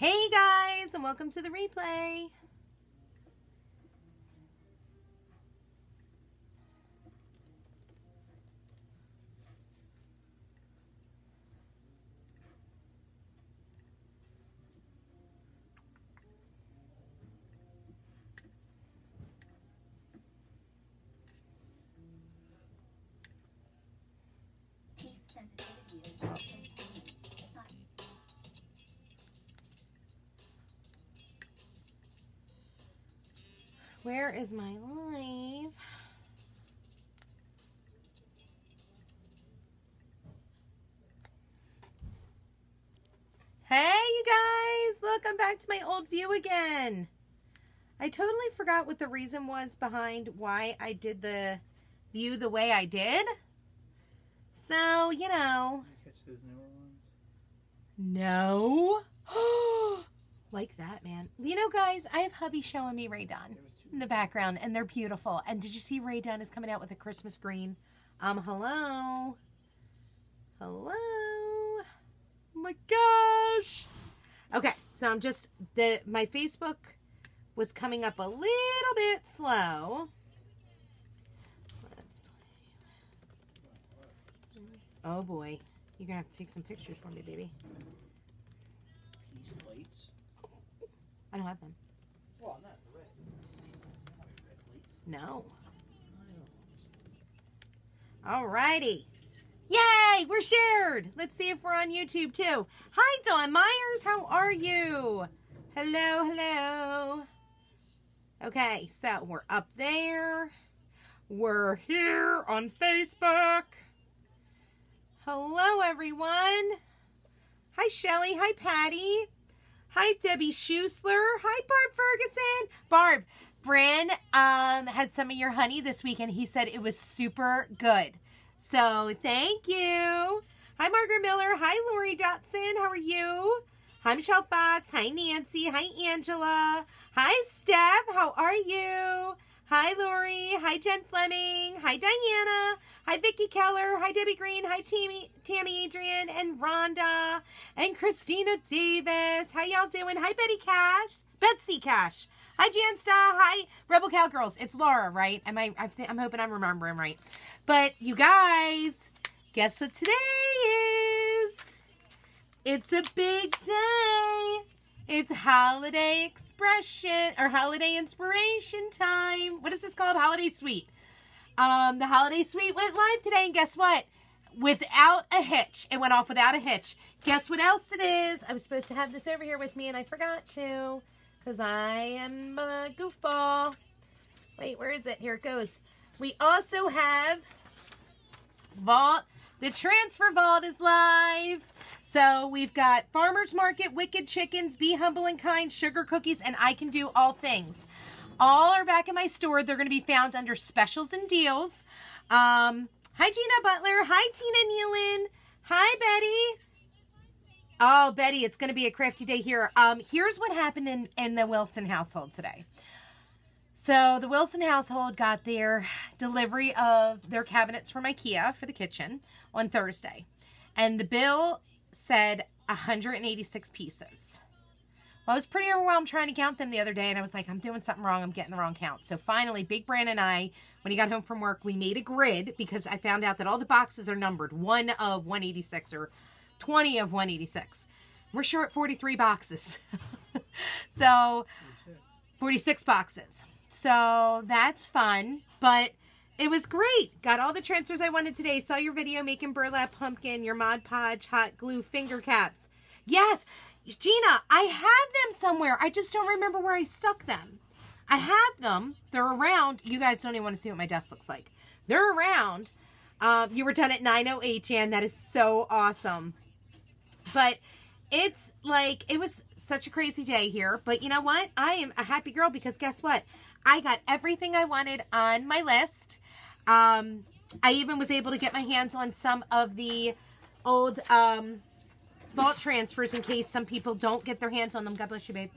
Hey guys, and welcome to the replay. Where is my live? Hey, you guys! Look, I'm back to my old view again. I totally forgot what the reason was behind why I did the view the way I did. So, you know, You catch those newer ones? no. like that, man. You know, guys, I have hubby showing me Rae Dunn There was two. In the background, and they're beautiful. And did you see Rae Dunn is coming out with a Christmas green? Um, hello, hello. Oh my gosh. Okay, so I'm just the my Facebook was coming up a little bit slow. Let's play. Oh boy, you're gonna have to take some pictures for me, baby. Piece plates. I don't have them. Well, not red. Not red plates. No. Alrighty. Yay, we're shared. Let's see if we're on YouTube too. Hi, Dawn Myers. How are you? Hello, hello. Okay, so we're up there. We're here on Facebook. Hello, everyone. Hi, Shelly. Hi, Patty. Hi, Debbie Schusler. Hi, Barb Ferguson. Barb, Bran um, had some of your honey this week, and he said it was super good. So thank you. Hi, Margaret Miller. Hi, Lori Dotson. How are you? Hi, Michelle Fox. Hi, Nancy. Hi, Angela. Hi, Steph. How are you? Hi, Lori. Hi, Jen Fleming. Hi, Diana. Hi, Vicki Keller. Hi, Debbie Green. Hi, Tammy, Tammy Adrian and Rhonda and Christina Davis. How y'all doing? Hi, Betty Cash. Betsy Cash. Hi, Jansta. Hi, Rebel Cowgirls. It's Laura, right? Am I? I I'm hoping I'm remembering right. But you guys, guess what today is? It's a big day. It's holiday expression or holiday inspiration time. What is this called? Holiday suite. Um, the holiday suite went live today, and guess what? Without a hitch. It went off without a hitch. Guess what else it is? I was supposed to have this over here with me, and I forgot to because I am a goofball. Wait, where is it? Here it goes. We also have Vault. The transfer vault is live. So we've got Farmers Market, Wicked Chickens, Be Humble and Kind, Sugar Cookies, and I Can Do All Things. All are back in my store. They're going to be found under specials and deals. Um, hi, Gina Butler. Hi, Tina Nealon. Hi, Betty. Oh, Betty, it's going to be a crafty day here. Um, here's what happened in, in the Wilson household today. So the Wilson household got their delivery of their cabinets from IKEA for the kitchen on Thursday. And the bill said 186 pieces. Well, I was pretty overwhelmed trying to count them the other day, and I was like, I'm doing something wrong. I'm getting the wrong count. So finally, Big Brand and I, when he got home from work, we made a grid because I found out that all the boxes are numbered one of 186 or 20 of 186. We're short 43 boxes. so 46 boxes. So that's fun, but it was great. Got all the transfers I wanted today. Saw your video making burlap pumpkin, your Mod Podge hot glue finger caps. Yes, Gina, I have them somewhere. I just don't remember where I stuck them. I have them. They're around. You guys don't even want to see what my desk looks like. They're around. Um, you were done at 908, Jan. That is so awesome. But it's like it was such a crazy day here but you know what? I am a happy girl because guess what? I got everything i wanted on my list. Um i even was able to get my hands on some of the old um vault transfers in case some people don't get their hands on them. God bless you babe.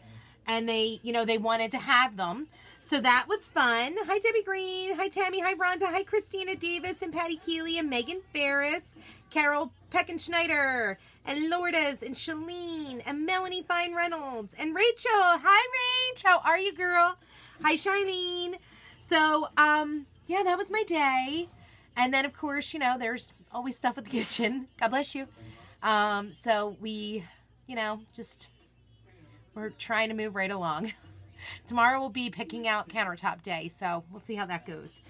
And they you know they wanted to have them. So that was fun. Hi debbie green. Hi tammy. Hi rhonda. Hi christina davis and patty keeley and megan ferris carol peckenschneider and Lourdes and Shalene and Melanie Fine Reynolds and Rachel. Hi, Rach. How are you, girl? Hi, Charlene. So, um, yeah, that was my day. And then, of course, you know, there's always stuff at the kitchen. God bless you. Um, so we, you know, just we're trying to move right along. Tomorrow we'll be picking out countertop day, so we'll see how that goes.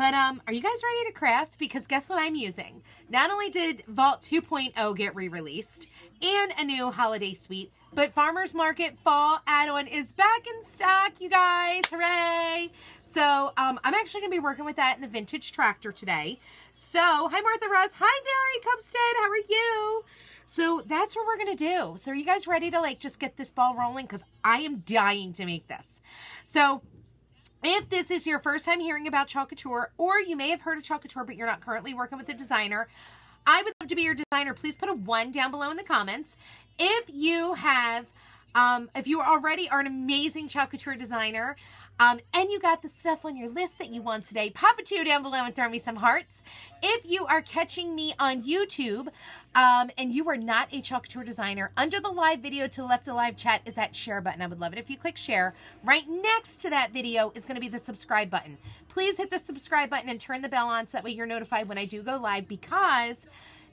But um, are you guys ready to craft? Because guess what I'm using? Not only did Vault 2.0 get re-released and a new holiday suite, but Farmers Market Fall add-on is back in stock, you guys. Hooray! So um, I'm actually going to be working with that in the vintage tractor today. So, hi Martha Ross. Hi Valerie Cumstead. How are you? So that's what we're going to do. So are you guys ready to like just get this ball rolling? Because I am dying to make this. So if this is your first time hearing about Chalk Couture, or you may have heard of Chalk Couture, but you're not currently working with a designer, I would love to be your designer. Please put a one down below in the comments. If you have, um, if you already are an amazing Chalk Couture designer, um, and you got the stuff on your list that you want today, pop a two down below and throw me some hearts. If you are catching me on YouTube um, and you are not a Chalk Couture designer, under the live video to the left of the live chat is that share button. I would love it if you click share. Right next to that video is going to be the subscribe button. Please hit the subscribe button and turn the bell on so that way you're notified when I do go live because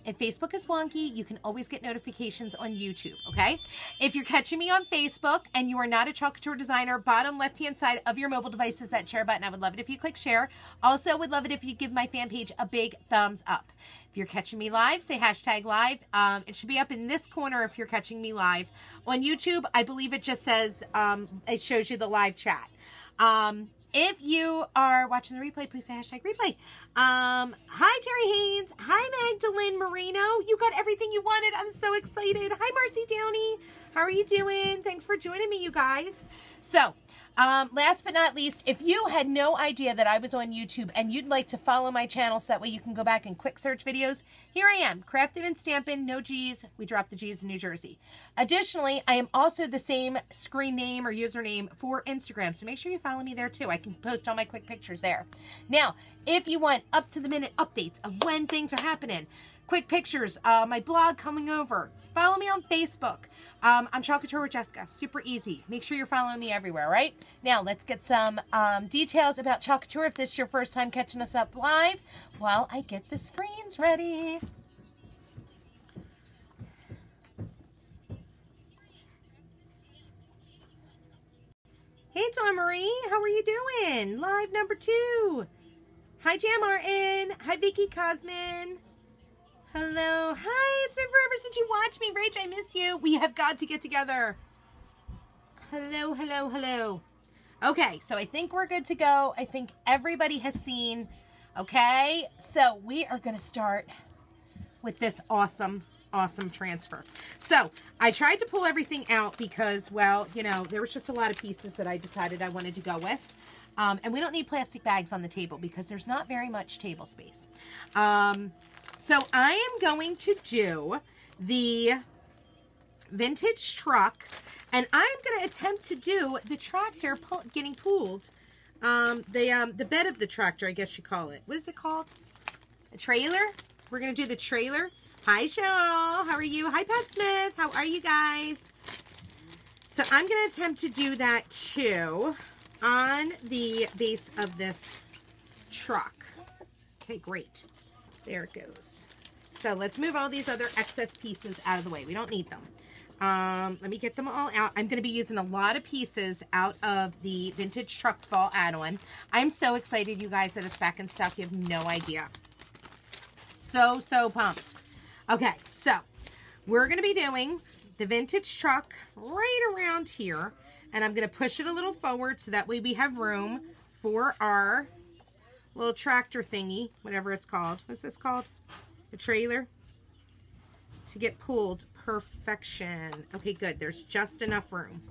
if Facebook is wonky, you can always get notifications on YouTube, okay? If you're catching me on Facebook and you are not a Chalk Couture designer, bottom left-hand side of your mobile device is that share button. I would love it if you click share. Also, would love it if you give my fan page a big thumbs up. If you're catching me live, say hashtag live. Um, it should be up in this corner if you're catching me live. On YouTube, I believe it just says, um, it shows you the live chat. Um, if you are watching the replay, please say hashtag replay. Um, hi, Terry Haynes. Hi, Magdalene Marino. You got everything you wanted. I'm so excited. Hi, Marcy Downey. How are you doing? Thanks for joining me, you guys. So, um, last but not least, if you had no idea that I was on YouTube and you'd like to follow my channel so that way you can go back and quick search videos, here I am, Craftin' and Stampin', no G's. We dropped the G's in New Jersey. Additionally, I am also the same screen name or username for Instagram, so make sure you follow me there too. I can post all my quick pictures there. Now, if you want up to the minute updates of when things are happening, quick pictures, uh, my blog coming over, follow me on Facebook. Um, I'm Chalk Couture with Jessica. Super easy. Make sure you're following me everywhere, right? Now, let's get some um, details about Chalk Couture if this is your first time catching us up live while I get the screens ready. Hey, Dawn Marie. How are you doing? Live number two. Hi, Jam Martin. Hi, Vicky Cosman. Hello. Hi, it's been forever since you watched me. Rach, I miss you. We have got to get together. Hello, hello, hello. Okay, so I think we're good to go. I think everybody has seen. Okay, so we are going to start with this awesome, awesome transfer. So I tried to pull everything out because, well, you know, there was just a lot of pieces that I decided I wanted to go with. Um, and we don't need plastic bags on the table because there's not very much table space. Um, so I am going to do the vintage truck and I'm going to attempt to do the tractor pull, getting pulled. Um, the, um, the bed of the tractor, I guess you call it. What is it called? A trailer? We're going to do the trailer. Hi, Cheryl. How are you? Hi, Pat Smith. How are you guys? So I'm going to attempt to do that too on the base of this truck. Okay, great. There it goes. So let's move all these other excess pieces out of the way. We don't need them. Um, let me get them all out. I'm going to be using a lot of pieces out of the Vintage Truck Fall add-on. I'm so excited, you guys, that it's back in stock. You have no idea. So, so pumped. Okay, so we're going to be doing the Vintage Truck right around here. And I'm going to push it a little forward so that way we have room for our little tractor thingy, whatever it's called. What's this called? A trailer? To get pulled. Perfection. Okay, good. There's just enough room.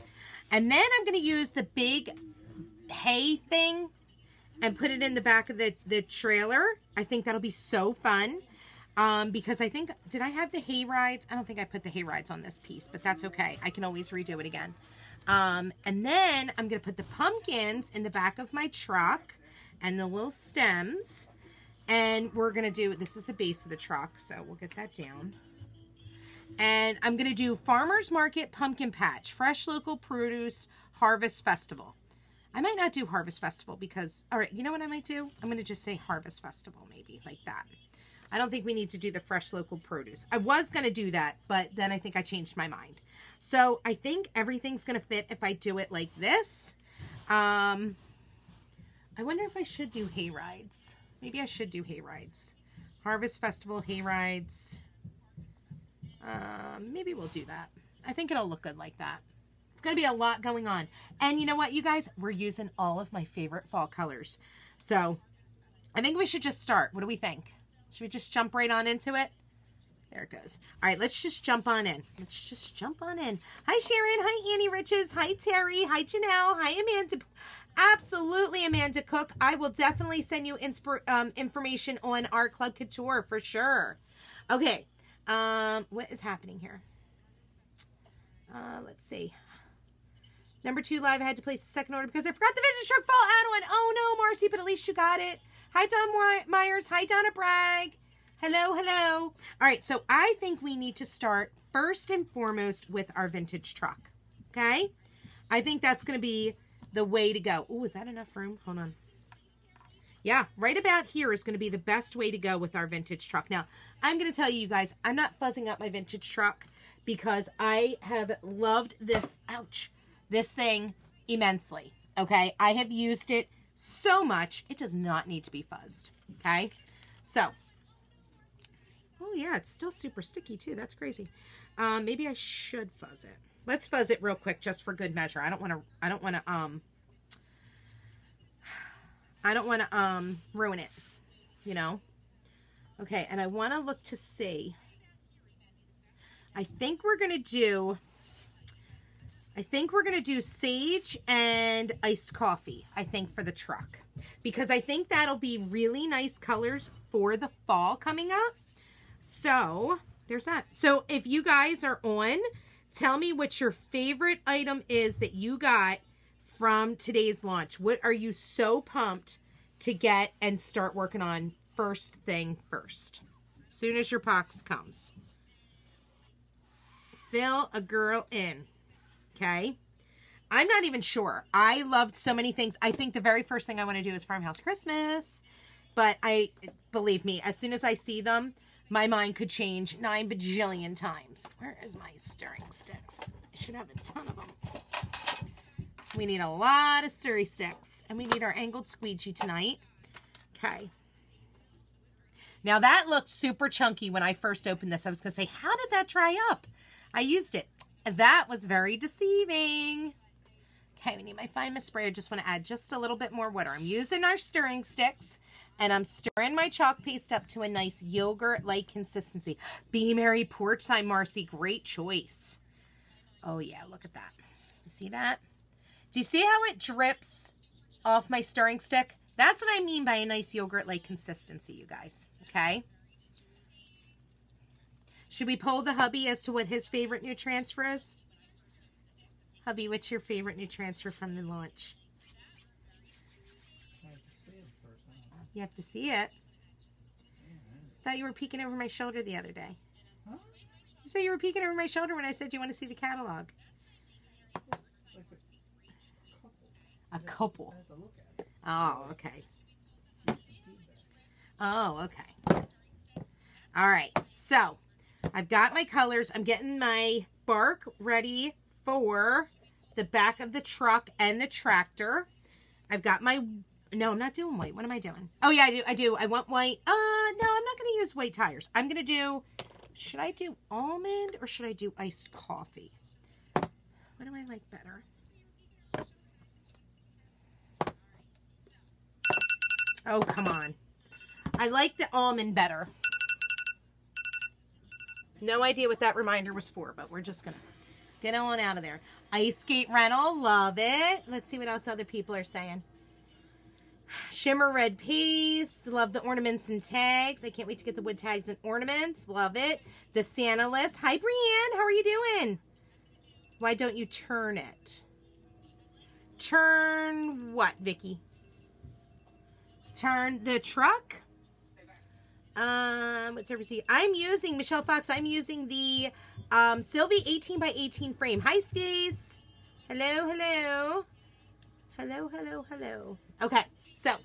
And then I'm going to use the big hay thing and put it in the back of the, the trailer. I think that'll be so fun. Um, because I think, did I have the hay rides? I don't think I put the hay rides on this piece, but that's okay. I can always redo it again. Um, and then I'm going to put the pumpkins in the back of my truck and the little stems. And we're going to do, this is the base of the truck, so we'll get that down. And I'm going to do Farmer's Market Pumpkin Patch, Fresh Local Produce Harvest Festival. I might not do Harvest Festival because, all right, you know what I might do? I'm going to just say Harvest Festival, maybe, like that. I don't think we need to do the fresh local produce. I was going to do that, but then I think I changed my mind. So I think everything's going to fit if I do it like this. Um, I wonder if I should do hay rides. Maybe I should do hay rides. Harvest Festival hay rides. Um, maybe we'll do that. I think it'll look good like that. It's going to be a lot going on. And you know what, you guys? We're using all of my favorite fall colors. So I think we should just start. What do we think? Should we just jump right on into it? There it goes. All right, let's just jump on in. Let's just jump on in. Hi, Sharon. Hi, Annie Riches. Hi, Terry. Hi, Janelle. Hi, Amanda. Absolutely, Amanda Cook. I will definitely send you um, information on our Club Couture for sure. Okay, um, what is happening here? Uh, let's see. Number two live, I had to place a second order because I forgot the vintage truck fall add on. Oh no, Marcy, but at least you got it. Hi, Don Myers. Hi, Donna Bragg. Hello, hello. All right, so I think we need to start first and foremost with our vintage truck. Okay? I think that's going to be the way to go. Oh, is that enough room? Hold on. Yeah, right about here is going to be the best way to go with our vintage truck. Now, I'm going to tell you, guys, I'm not fuzzing up my vintage truck because I have loved this, ouch, this thing immensely. Okay, I have used it so much. It does not need to be fuzzed. Okay, so, oh yeah, it's still super sticky too. That's crazy. Um, maybe I should fuzz it. Let's fuzz it real quick just for good measure. I don't want to, I don't want to, um, I don't want to, um, ruin it, you know? Okay, and I want to look to see. I think we're going to do I think we're going to do sage and iced coffee, I think, for the truck. Because I think that'll be really nice colors for the fall coming up. So, there's that. So, if you guys are on, tell me what your favorite item is that you got from today's launch. What are you so pumped to get and start working on first thing first? Soon as your box comes. Fill a girl in. Okay. I'm not even sure. I loved so many things. I think the very first thing I want to do is Farmhouse Christmas. But I, believe me, as soon as I see them, my mind could change nine bajillion times. Where is my stirring sticks? I should have a ton of them. We need a lot of stirry sticks. And we need our angled squeegee tonight. Okay. Now that looked super chunky when I first opened this. I was going to say, how did that dry up? I used it. That was very deceiving. Okay, we need my mist spray. I just want to add just a little bit more water. I'm using our stirring sticks and I'm stirring my chalk paste up to a nice yogurt-like consistency. Be Merry Porchside Marcy, great choice. Oh yeah, look at that. You see that? Do you see how it drips off my stirring stick? That's what I mean by a nice yogurt-like consistency, you guys. Okay? Should we poll the hubby as to what his favorite new transfer is? Hubby, what's your favorite new transfer from the launch? You have to see it. Thought you were peeking over my shoulder the other day. Huh? You said you were peeking over my shoulder when I said you want to see the catalog. A couple. I have to look at it. Oh, okay. Give some feedback. Oh, okay. All right. So, I've got my colors. I'm getting my bark ready for the back of the truck and the tractor. I've got my no, I'm not doing white. What am I doing? Oh yeah, I do. I do. I want white. Uh, no, I'm not going to use white tires. I'm going to do. Should I do almond or should I do iced coffee? What do I like better? Oh, come on. I like the almond better. No idea what that reminder was for, but we're just gonna get on out of there. Ice skate rental, love it. Let's see what else other people are saying. Shimmer red paste, love the ornaments and tags. I can't wait to get the wood tags and ornaments, love it. The Santa list. Hi, Brienne, how are you doing? Why don't you turn it? Turn what, Vicky? Turn the truck? Um, what's over see? I'm using Michelle Fox. I'm using the um, Sylvie 18 by 18 frame. Hi, Stace. Hello, hello, hello, hello, hello. Okay, so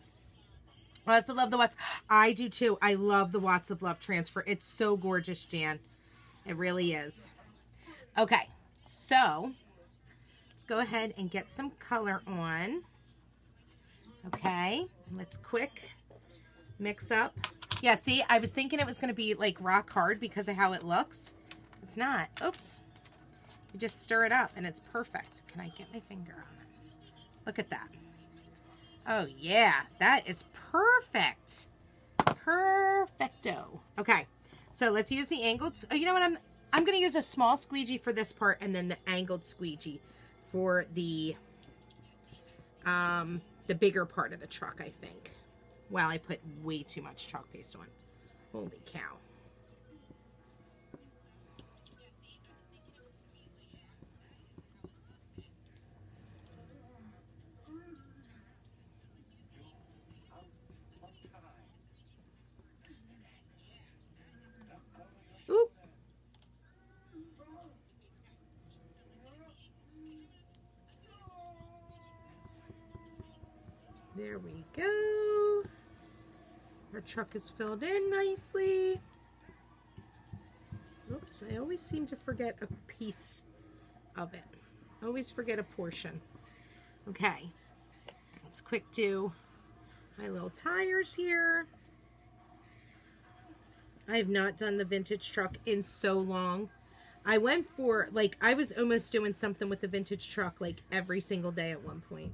I also love the Watts. I do too. I love the Watts of Love transfer. It's so gorgeous, Jan. It really is. Okay, so let's go ahead and get some color on. Okay, let's quick mix up. Yeah, see, I was thinking it was going to be like rock hard because of how it looks. It's not. Oops. You just stir it up and it's perfect. Can I get my finger on it? Look at that. Oh, yeah. That is perfect. Perfecto. Okay. So let's use the angled. Oh, you know what? I'm I'm going to use a small squeegee for this part and then the angled squeegee for the um the bigger part of the truck, I think. Wow, I put way too much chalk paste on. Holy cow. There we go. Our truck is filled in nicely. Oops, I always seem to forget a piece of it. Always forget a portion. Okay, let's quick do my little tires here. I have not done the vintage truck in so long. I went for, like, I was almost doing something with the vintage truck, like, every single day at one point.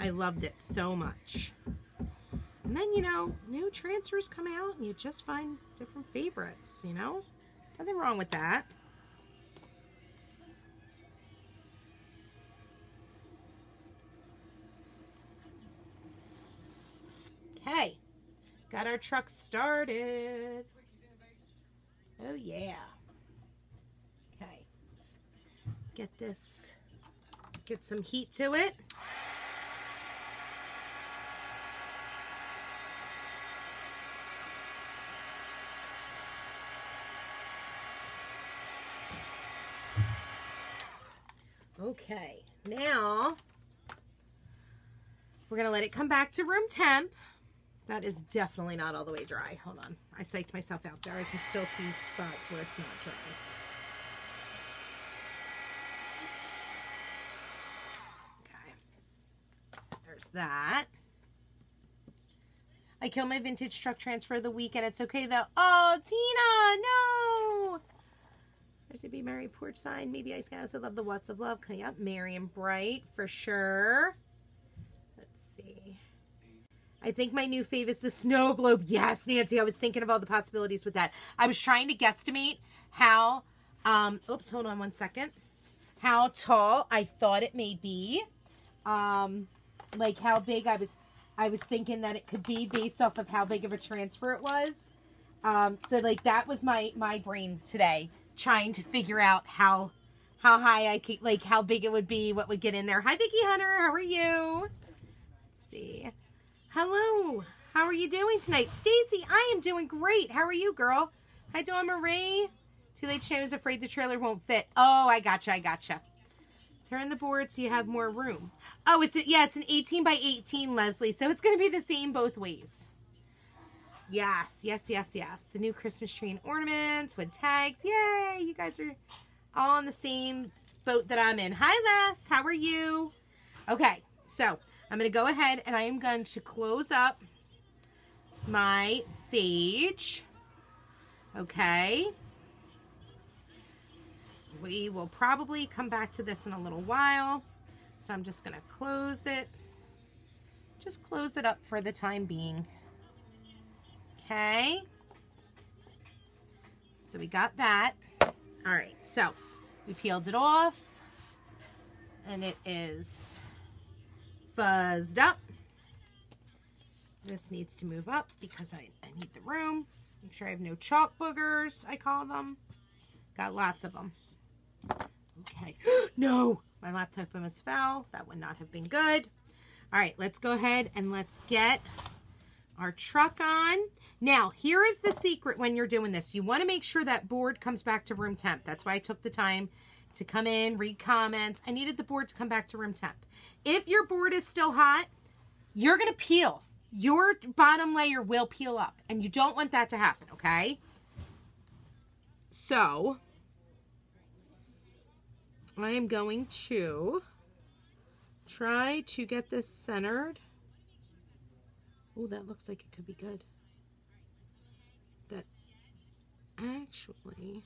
I loved it so much. And then, you know, new transfers come out and you just find different favorites, you know? Nothing wrong with that. Okay. Got our truck started. Oh, yeah. Okay. Let's get this, get some heat to it. Okay, now we're going to let it come back to room temp. That is definitely not all the way dry. Hold on. I psyched myself out there. I can still see spots where it's not dry. Okay. There's that. I killed my vintage truck transfer of the weekend. It's okay though. Oh, Tina, no. There's a Be Merry porch sign. Maybe. I also love the Watts of Love. Coming up. And Bright for sure. Let's see. I think my new fave is the snow globe. Yes, Nancy. I was thinking of all the possibilities with that. I was trying to guesstimate how, um, oops, hold on one second. How tall I thought it may be. Um, like how big I was, I was thinking that it could be based off of how big of a transfer it was. Um, so like that was my, my brain today trying to figure out how how high I could like how big it would be, what would get in there. Hi Vicky Hunter, how are you? Let's see. Hello. How are you doing tonight? Stacy, I am doing great. How are you, girl? Hi Dawn Marie. Too late I was afraid the trailer won't fit. Oh, I gotcha, I gotcha. Turn the board so you have more room. Oh, it's a, yeah, it's an 18 by 18, Leslie. So it's gonna be the same both ways. Yes, yes, yes, yes. The new Christmas tree and ornaments with tags. Yay! You guys are all on the same boat that I'm in. Hi, Les. How are you? Okay, so I'm going to go ahead and I am going to close up my sage. Okay. So we will probably come back to this in a little while. So I'm just going to close it. Just close it up for the time being. Okay. So we got that. All right, so we peeled it off and it is fuzzed up. This needs to move up because I, I need the room. Make sure I have no chalk boogers, I call them. Got lots of them. Okay. no, my laptop almost fell. That would not have been good. All right, let's go ahead and let's get our truck on. Now, here is the secret when you're doing this. You want to make sure that board comes back to room temp. That's why I took the time to come in, read comments. I needed the board to come back to room temp. If your board is still hot, you're going to peel. Your bottom layer will peel up, and you don't want that to happen, okay? So, I am going to try to get this centered. Oh, that looks like it could be good. That actually,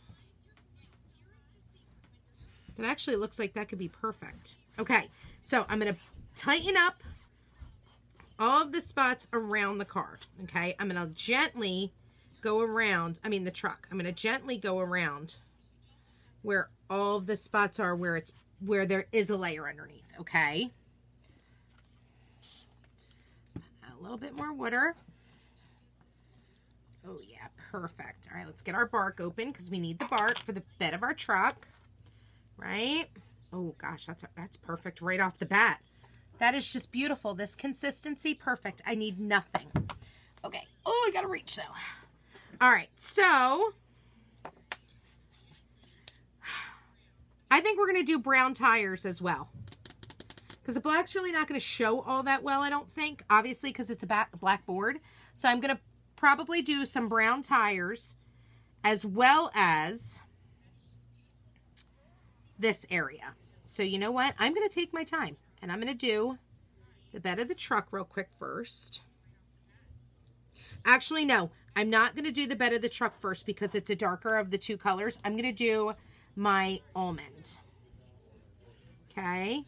that actually looks like that could be perfect. Okay, so I'm going to tighten up all of the spots around the car. Okay, I'm going to gently go around, I mean the truck. I'm going to gently go around where all the spots are where it's where there is a layer underneath, okay? A little bit more water. Oh yeah, perfect. All right, let's get our bark open because we need the bark for the bed of our truck, right? Oh gosh, that's that's perfect right off the bat. That is just beautiful. This consistency, perfect. I need nothing. Okay. Oh, I gotta reach though. All right, so I think we're going to do brown tires as well. Because the black's really not going to show all that well, I don't think. Obviously, because it's a black board. So I'm going to probably do some brown tires as well as this area. So you know what? I'm going to take my time. And I'm going to do the bed of the truck real quick first. Actually, no. I'm not going to do the bed of the truck first because it's a darker of the two colors. I'm going to do my almond. Okay.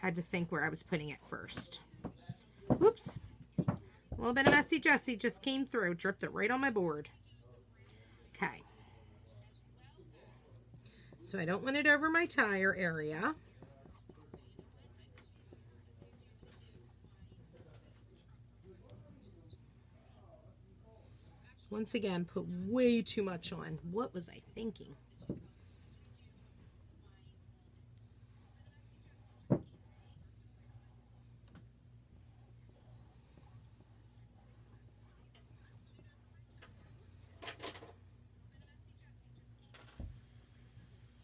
Had to think where I was putting it first. Whoops. A little bit of messy Jesse just came through. Dripped it right on my board. Okay. So I don't want it over my tire area. Once again, put way too much on. What was I thinking?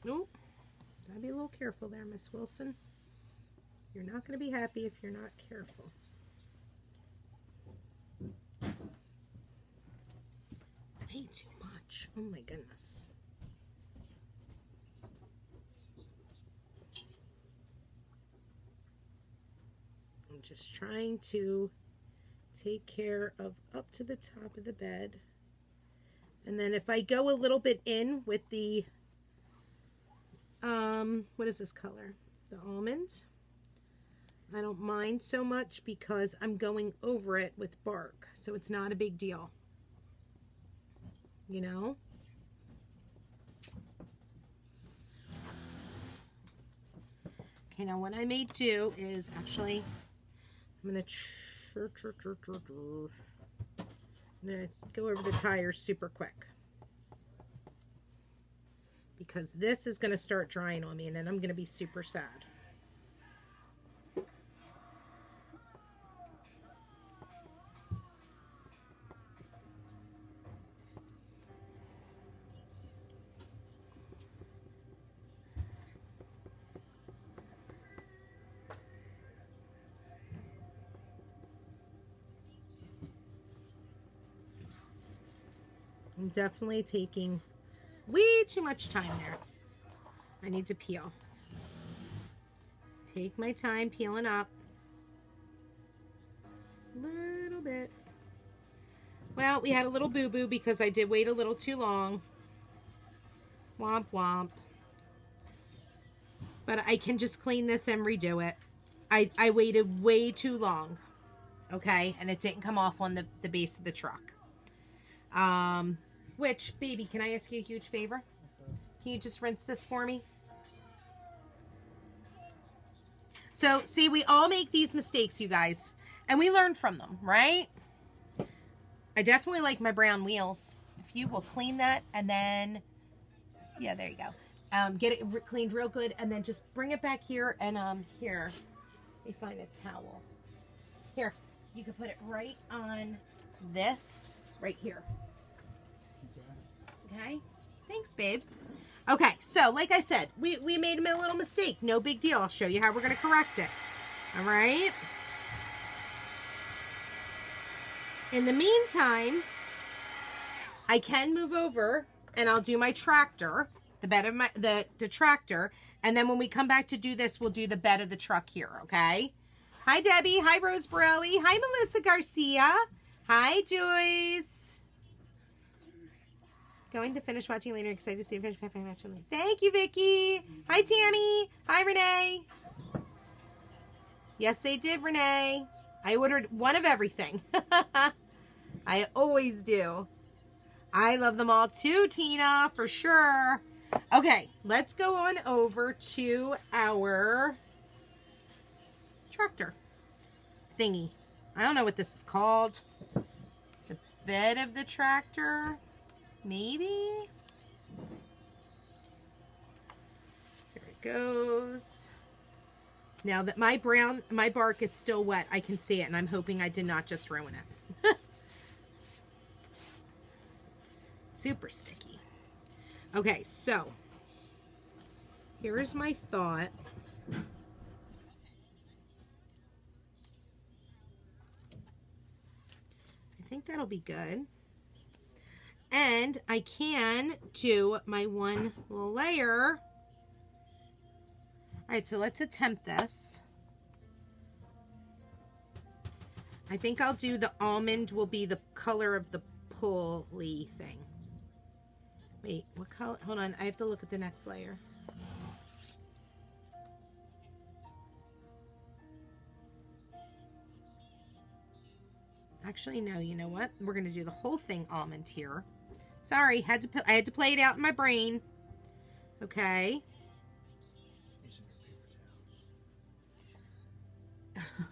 Nope. Gotta be a little careful there, Miss Wilson. You're not going to be happy if you're not careful. Way too much. Oh my goodness. I'm just trying to take care of up to the top of the bed. And then if I go a little bit in with the, um, what is this color? The almond. I don't mind so much because I'm going over it with bark. So it's not a big deal you know? Okay, now what I may do is actually, I'm to I'm to go over the tires super quick. Because this is going to start drying on me and then I'm going to be super sad. I'm definitely taking way too much time there. I need to peel. Take my time peeling up. A little bit. Well, we had a little boo-boo because I did wait a little too long. Womp womp. But I can just clean this and redo it. I, I waited way too long. Okay? And it didn't come off on the, the base of the truck. Um, which, baby, can I ask you a huge favor? Can you just rinse this for me? So, see, we all make these mistakes, you guys. And we learn from them, right? I definitely like my brown wheels. If you will clean that and then, yeah, there you go. Um, get it cleaned real good and then just bring it back here and um, here, let me find a towel. Here, you can put it right on this right here. Okay. Thanks, babe. Okay, so like I said, we, we made a little mistake. No big deal. I'll show you how we're going to correct it. All right. In the meantime, I can move over and I'll do my tractor, the bed of my, the, the tractor. And then when we come back to do this, we'll do the bed of the truck here, okay? Hi, Debbie. Hi, Rose Borelli. Hi, Melissa Garcia. Hi, Joyce. Going to finish watching later. Excited to see you finish watching later. Thank you, Vicky. Hi, Tammy. Hi, Renee. Yes, they did, Renee. I ordered one of everything. I always do. I love them all too, Tina, for sure. Okay, let's go on over to our tractor thingy. I don't know what this is called. The bed of the tractor, maybe? There it goes. Now that my brown, my bark is still wet, I can see it, and I'm hoping I did not just ruin it. Super sticky. Okay, so here's my thought. I think that'll be good. And I can do my one little layer. All right, so let's attempt this. I think I'll do the almond will be the color of the pulley thing. Wait, what color? Hold on, I have to look at the next layer. Actually, no, you know what? We're going to do the whole thing almond here. Sorry, had to I had to play it out in my brain. Okay. Using your paper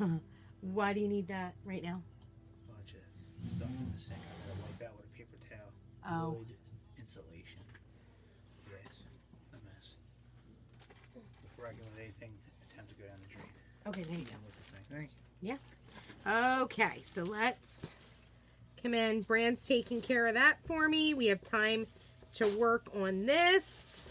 towels. Why do you need that right now? Bunch of stuff in the sink. I gotta wipe out with a paper towel. Oh. Wood insulation. Yes. A mess. Before I go with anything, attempt to go down the drain. Okay, there you with. Thank you. go. Okay, so let's come in. Brand's taking care of that for me. We have time to work on this.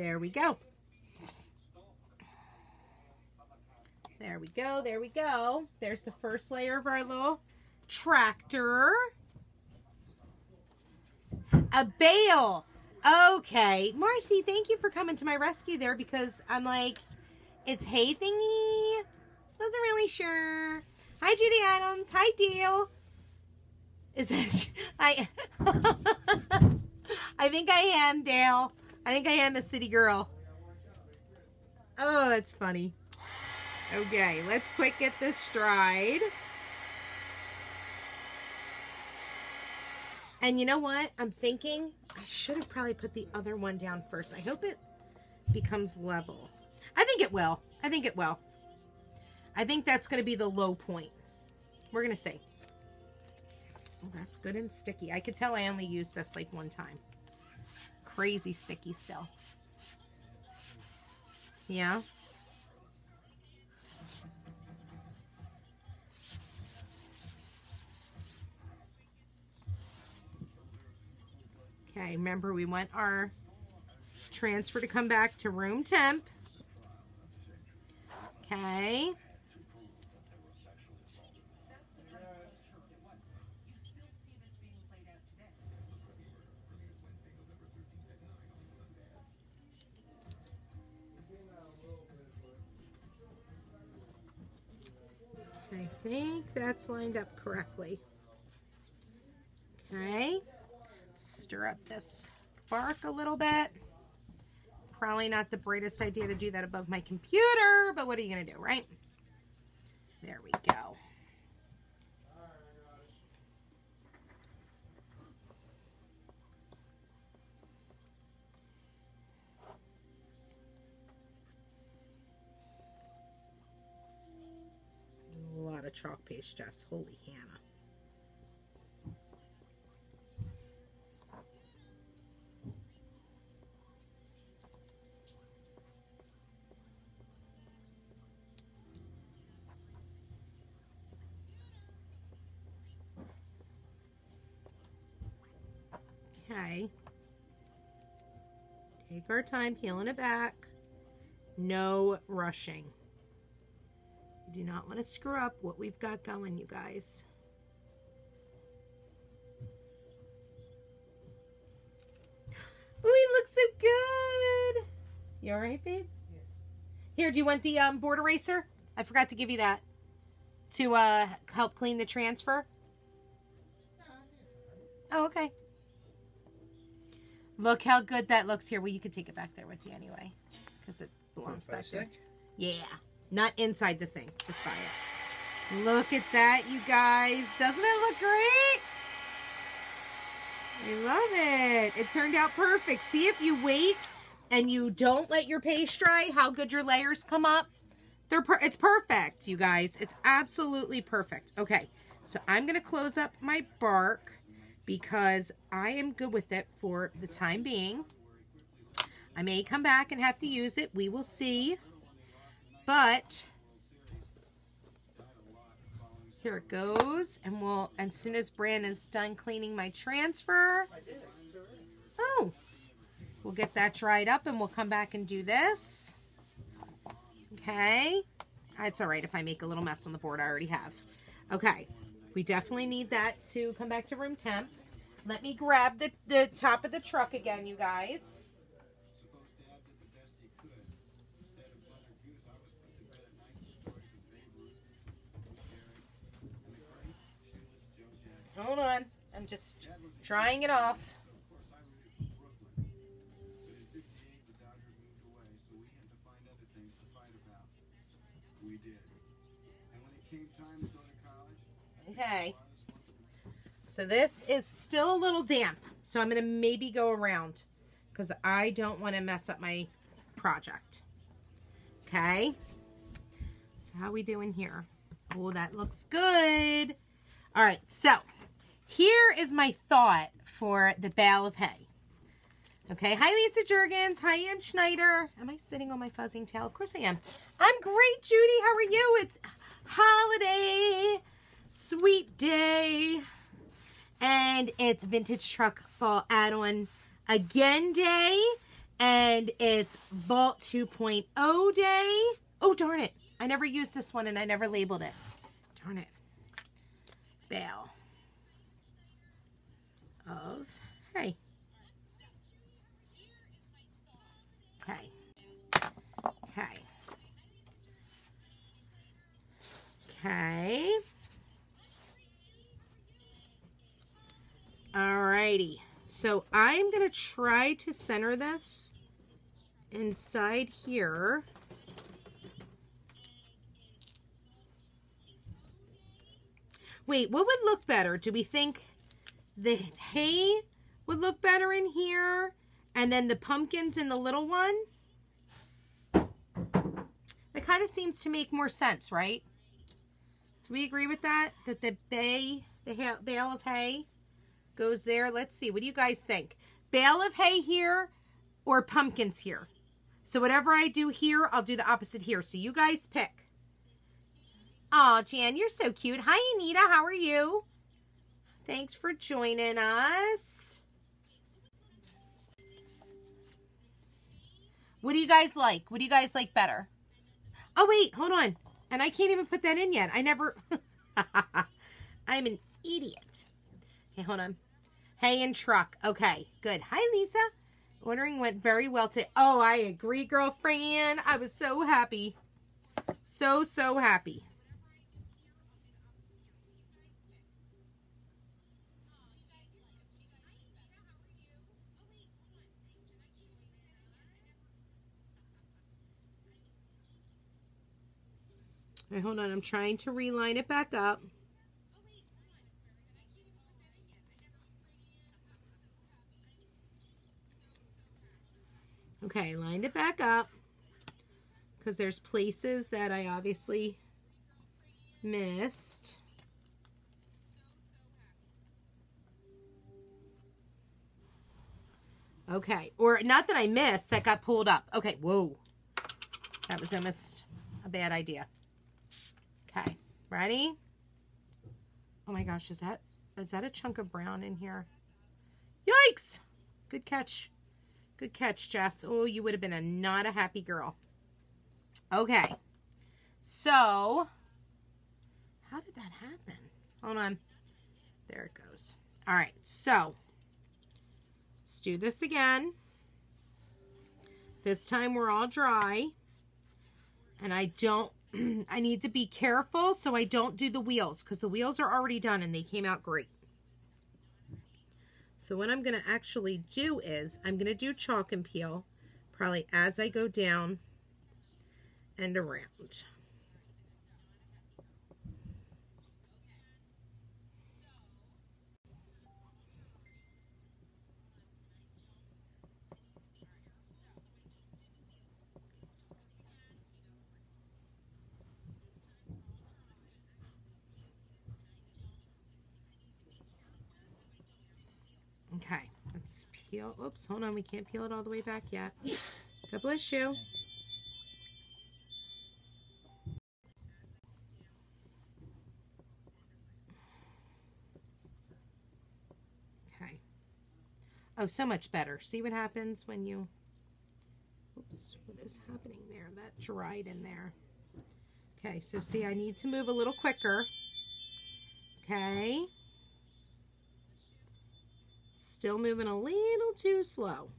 There we go. There we go. There we go. There's the first layer of our little tractor. A bale. Okay. Marcy, thank you for coming to my rescue there because I'm like, it's hay thingy. Wasn't really sure. Hi, Judy Adams. Hi, Dale. Is that I? I think I am, Dale. I think I am a city girl. Oh, that's funny. Okay, let's quick get this stride. And you know what? I'm thinking I should have probably put the other one down first. I hope it becomes level. I think it will. I think it will. I think that's going to be the low point. We're going to see. Oh, that's good and sticky. I could tell I only used this like one time. Crazy sticky still. Yeah. Okay, remember we want our transfer to come back to room temp. Okay. Think that's lined up correctly. Okay. Stir up this bark a little bit. Probably not the brightest idea to do that above my computer, but what are you to do, right? There we go. Chalk paste, just. Holy Hannah. Okay. Take our time peeling it back. No rushing. We do not want to screw up what we've got going, you guys. Ooh, he looks so good. You all right, babe? Here, do you want the um, board eraser? I forgot to give you that to uh, help clean the transfer. Oh, okay. Look how good that looks here. Well, you could take it back there with you anyway, because it belongs back there. Yeah, not inside the sink, just by it. Look at that, you guys. Doesn't it look great? I love it. It turned out perfect. See if you wait and you don't let your paste dry, how good your layers come up. They're per- it's perfect, you guys. It's absolutely perfect. Okay, so I'm going to close up my bark because I am good with it for the time being. I may come back and have to use it. We will see. But here it goes. And we'll, as soon as Bran is done cleaning my transfer. Oh, we'll get that dried up and we'll come back and do this. Okay. It's all right if I make a little mess on the board. I already have. Okay. We definitely need that to come back to room temp. Let me grab the, the top of the truck again, you guys. Hold on. I'm just drying it off. Okay. So this is still a little damp. So I'm going to maybe go around because I don't want to mess up my project. Okay. So how we doing here? Oh, that looks good. All right. So here is my thought for the bale of hay. Okay. Hi, Lisa Jurgens. Hi, Ann Schneider. Am I sitting on my fuzzing towel? Of course I am. I'm great, Judy. How are you? It's holiday, sweet day, and it's vintage truck fall add-on again day, and it's Vault 2.0 day. Oh, darn it. I never used this one and I never labeled it. Darn it. Bale of hay. Okay. Okay. Okay. Alrighty. So I'm going to try to center this inside here. Wait, what would look better? Do we think the hay would look better in here and then the pumpkins in the little one? That kind of seems to make more sense, right? Do we agree with that? That the bay, the bale of hay goes there? Let's see. What do you guys think? Bale of hay here or pumpkins here? So whatever I do here, I'll do the opposite here. So you guys pick. Oh, Jan, you're so cute. Hi, Anita. How are you? Thanks for joining us. What do you guys like? What do you guys like better? Oh, wait, hold on. And I can't even put that in yet. I never. I'm an idiot. Okay, hold on. Hay and truck. Okay, good. Hi, Lisa. Ordering went very well today. Oh, I agree, girlfriend. I was so happy. So, so happy. Right, hold on. I'm trying to reline it back up. Okay, lined it back up because there's places that I obviously missed. Okay, or not that I missed, that got pulled up. Okay, whoa. That was almost a bad idea. Okay, ready? Oh my gosh, is that is that a chunk of brown in here? Yikes! Good catch. Good catch, Jess. Oh, you would have been a not a happy girl. Okay. So, how did that happen? Hold on. There it goes. All right. So, let's do this again. This time we're all dry. And I don't, I need to be careful so I don't do the wheels because the wheels are already done and they came out great. So what I'm going to actually do is I'm going to do chalk and peel probably as I go down and around. Okay, let's peel. Oops, hold on. We can't peel it all the way back yet. God bless you. Okay. Oh, so much better. See what happens when you... Oops, what is happening there? That dried in there. Okay, so see, I need to move a little quicker. Okay. Still moving a little too slow.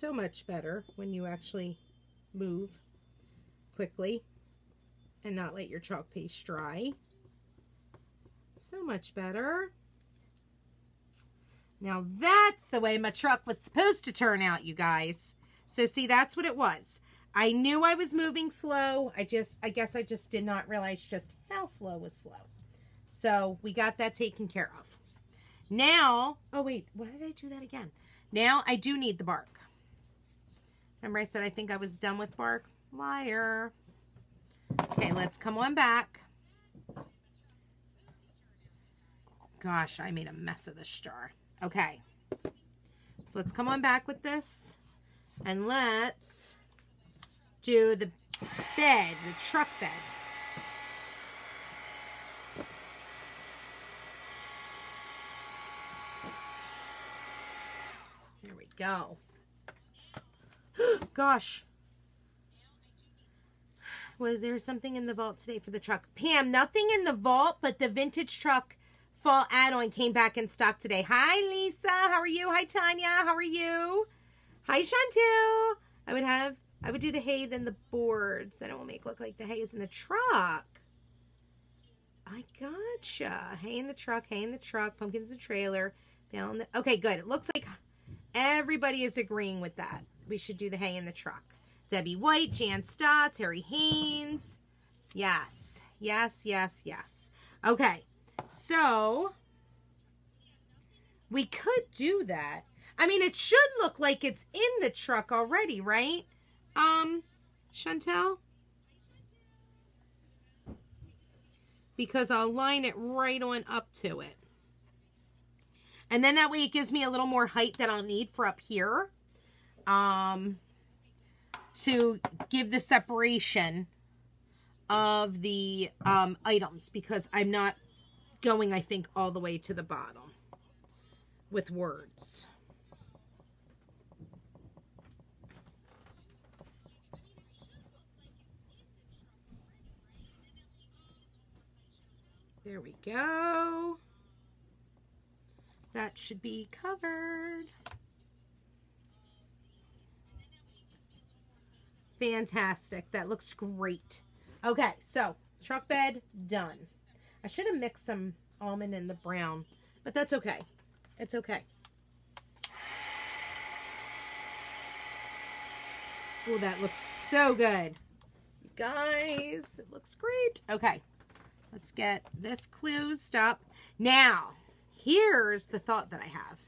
So much better when you actually move quickly and not let your chalk paste dry. So much better. Now that's the way my truck was supposed to turn out, you guys. So see, that's what it was. I knew I was moving slow. I just, I guess I just did not realize just how slow was slow. So we got that taken care of. Now, oh wait, why did I do that again? Now I do need the bark. Remember I said I think I was done with bark? Liar. Okay, let's come on back. Gosh, I made a mess of this jar. Okay. So let's come on back with this. And let's do the bed, the truck bed. There we go. Gosh. Was there something in the vault today for the truck? Pam, nothing in the vault, but the vintage truck fall add-on came back in stock today. Hi, Lisa. How are you? Hi, Tanya. How are you? Hi, Chantel. I would have, I would do the hay, then the boards. Then it will make look like the hay is in the truck. I gotcha. Hay in the truck, hay in the truck, pumpkins in the trailer. Okay, good. It looks like everybody is agreeing with that. We should do the hay in the truck. Debbie White, Jan Stott, Terry Haynes. Yes, yes, yes, yes. Okay, so we could do that. I mean, it should look like it's in the truck already, right? Um, Chantel? Because I'll line it right on up to it. And then that way it gives me a little more height that I'll need for up here. Um, to give the separation of the um, items because I'm not going, I think, all the way to the bottom with words. There we go. that should be covered. Fantastic. That looks great. Okay, so truck bed done. I should have mixed some almond in the brown, but that's okay. It's okay. Oh, that looks so good. You guys, it looks great. Okay, let's get this closed up. Now, here's the thought that I have.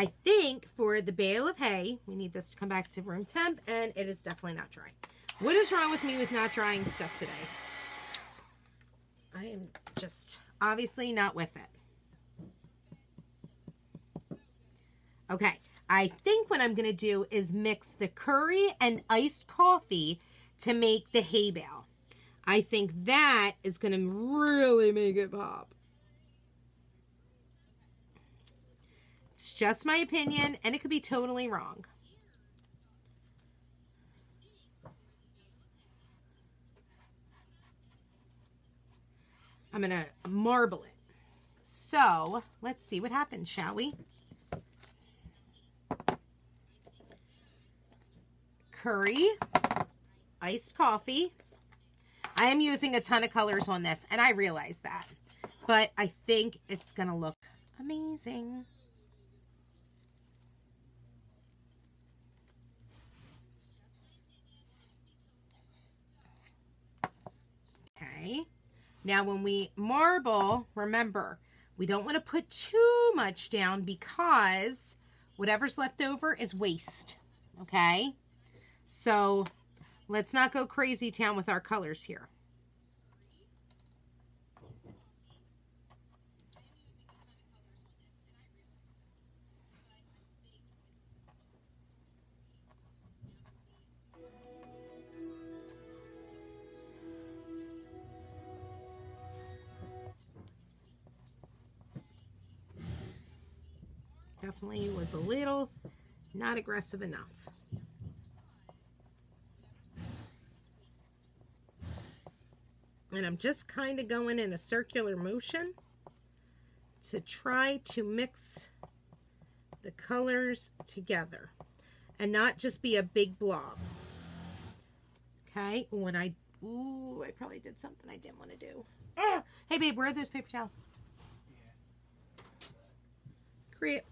I think for the bale of hay, we need this to come back to room temp, and it is definitely not dry. What is wrong with me with not drying stuff today? I am just obviously not with it. Okay, I think what I'm going to do is mix the curry and iced coffee to make the hay bale. I think that is going to really make it pop. Just my opinion, and it could be totally wrong. I'm going to marble it. So, let's see what happens, shall we? Curry, iced coffee. I am using a ton of colors on this, and I realize that. But I think it's going to look amazing. Okay. Now, when we marble, remember, we don't want to put too much down because whatever's left over is waste. Okay? So, let's not go crazy town with our colors here. Definitely was a little not aggressive enough. And I'm just kind of going in a circular motion to try to mix the colors together and not just be a big blob. Okay, when I, ooh, I probably did something I didn't want to do. Ah! Hey babe, where are those paper towels? Create.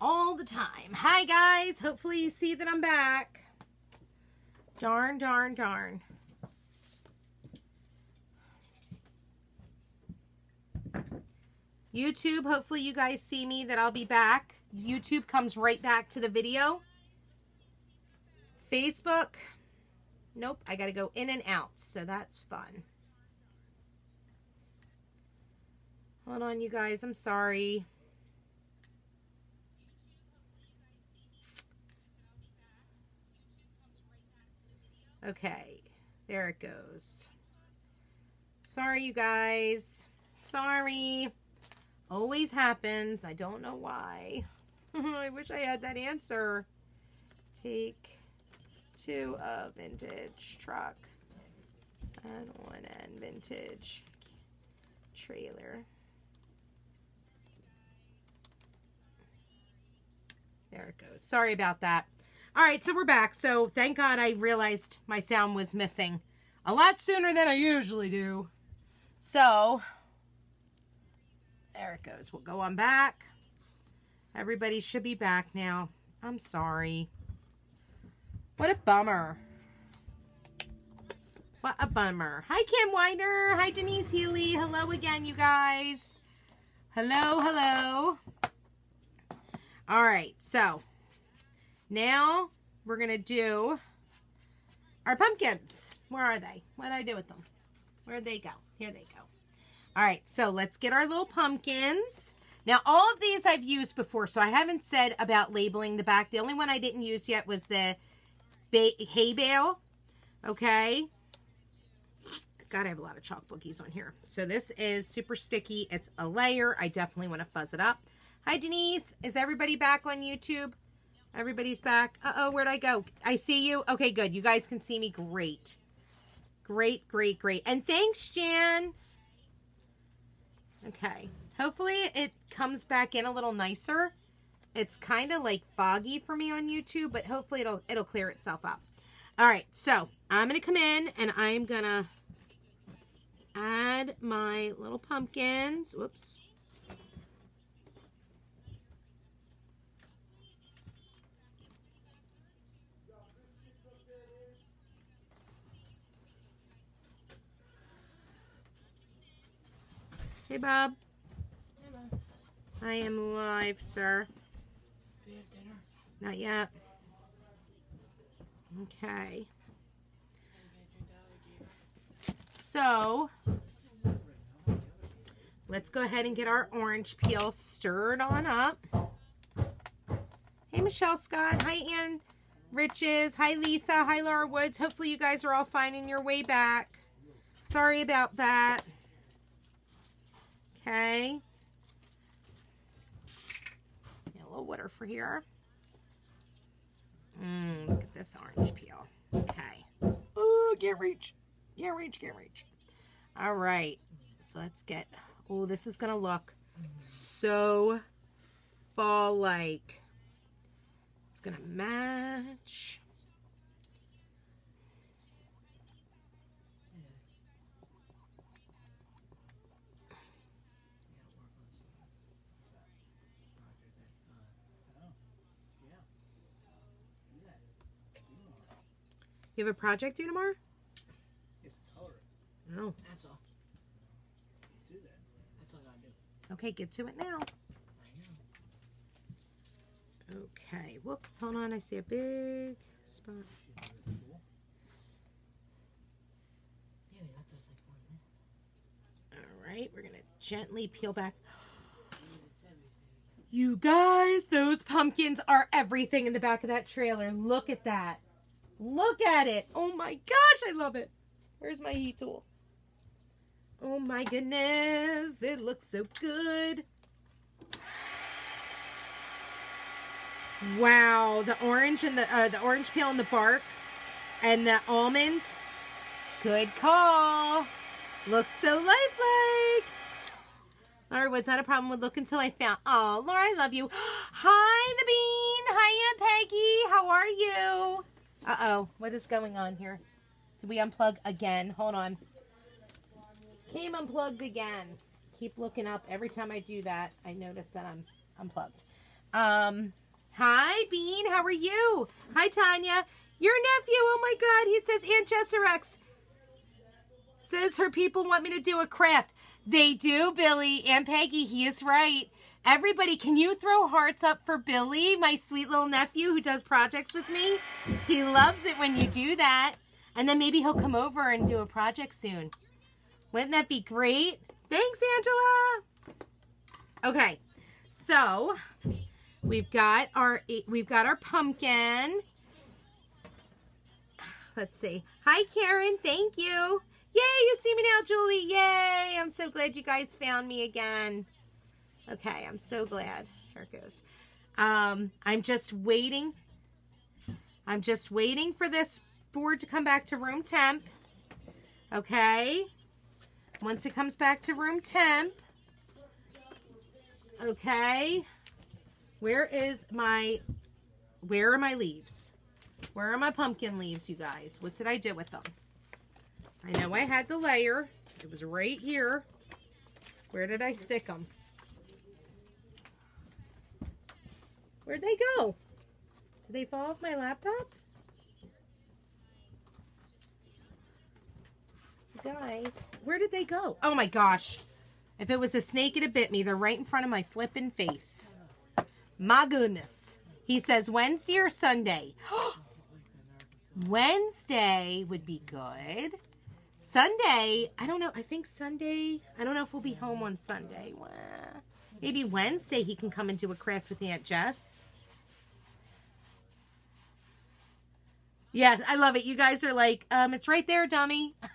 All the time. Hi, guys. Hopefully you see that I'm back. Darn, darn, darn. YouTube, hopefully you guys see me that I'll be back. YouTube comes right back to the video. Facebook, nope, I got to go in and out, so that's fun. Hold on, you guys, I'm sorry. Okay, there it goes. Sorry, you guys. Sorry. Always happens. I don't know why. I wish I had that answer. Take two of vintage truck and one end vintage trailer. There it goes. Sorry about that. All right, so we're back. So thank God I realized my sound was missing a lot sooner than I usually do. So there it goes. We'll go on back. Everybody should be back now. I'm sorry. What a bummer. What a bummer. Hi, Kim Winder. Hi, Denise Healy. Hello again, you guys. Hello, hello. All right, so now we're going to do our pumpkins. Where are they? What did I do with them? Where'd they go? Here they go. All right, so let's get our little pumpkins. Now, all of these I've used before, so I haven't said about labeling the back. The only one I didn't use yet was the hay bale. Okay. Gotta have a lot of chalk boogies on here. So this is super sticky. It's a layer. I definitely want to fuzz it up. Hi, Denise. Is everybody back on YouTube? Everybody's back. Uh-oh, where'd I go? I see you. Okay, good. You guys can see me. Great. Great, great, great. And thanks, Jan. Okay. Hopefully it comes back in a little nicer. It's kind of like foggy for me on YouTube, but hopefully it'll it'll clear itself up. All right, so I'm going to come in and I'm going to add my little pumpkins. Whoops. Hey, Bob. I am live, sir. Not yet. Okay. So, let's go ahead and get our orange peel stirred on up. Hey, Michelle Scott. Hi, Ann Riches. Hi, Lisa. Hi, Laura Woods. Hopefully, you guys are all finding your way back. Sorry about that. Okay. Get a little water for here. Mmm, look at this orange peel. Okay. Oh, can't reach. Can't reach, can't reach. All right. So let's get, oh, this is going to look so fall-like. It's going to match. You have a project due tomorrow? It's color. No. Oh. That's all. Do that. That's all I gotta do. Okay, get to it now. Okay, whoops, hold on. I see a big spot. Yeah, that does like one minute. All right, we're going to gently peel back. Even seven, baby. You guys, those pumpkins are everything in the back of that trailer. Look at that. Look at it. Oh my gosh, I love it. Where's my heat tool? Oh my goodness, it looks so good. Wow, the orange and the uh, the orange peel and the bark and the almond. Good call. Looks so lifelike. Laura, was not a problem with look until I found. Oh, Laura, I love you. Hi, the bean. Hi, Aunt Peggy. How are you? Uh oh, what is going on here? Did we unplug again? Hold on. Came unplugged again. Keep looking up. Every time I do that, I notice that I'm unplugged. Um, hi, Bean. How are you? Hi, Tanya. Your nephew. Oh my God. He says Aunt Jesserex says her people want me to do a craft. They do, Billy. and Peggy, he is right. Everybody, can you throw hearts up for Billy, my sweet little nephew who does projects with me? He loves it when you do that. And then maybe he'll come over and do a project soon. Wouldn't that be great? Thanks, Angela. Okay, so we've got our we've got our pumpkin. Let's see. Hi, Karen. Thank you. Yay, you see me now, Julie. Yay. I'm so glad you guys found me again. Okay, I'm so glad. Here it goes. Um, I'm just waiting. I'm just waiting for this board to come back to room temp. Okay. Once it comes back to room temp. Okay. Where is my Where are my leaves? Where are my pumpkin leaves, you guys? What did I do with them? I know I had the layer. It was right here. Where did I stick them? Where'd they go? Did they fall off my laptop? You guys, where did they go? Oh my gosh. If it was a snake, it'd have bit me. They're right in front of my flippin' face. My goodness. He says Wednesday or Sunday. Wednesday would be good. Sunday, I don't know. I think Sunday, I don't know if we'll be home on Sunday. Maybe Wednesday he can come and do a craft with Aunt Jess. Yeah, I love it. You guys are like, um, it's right there, dummy.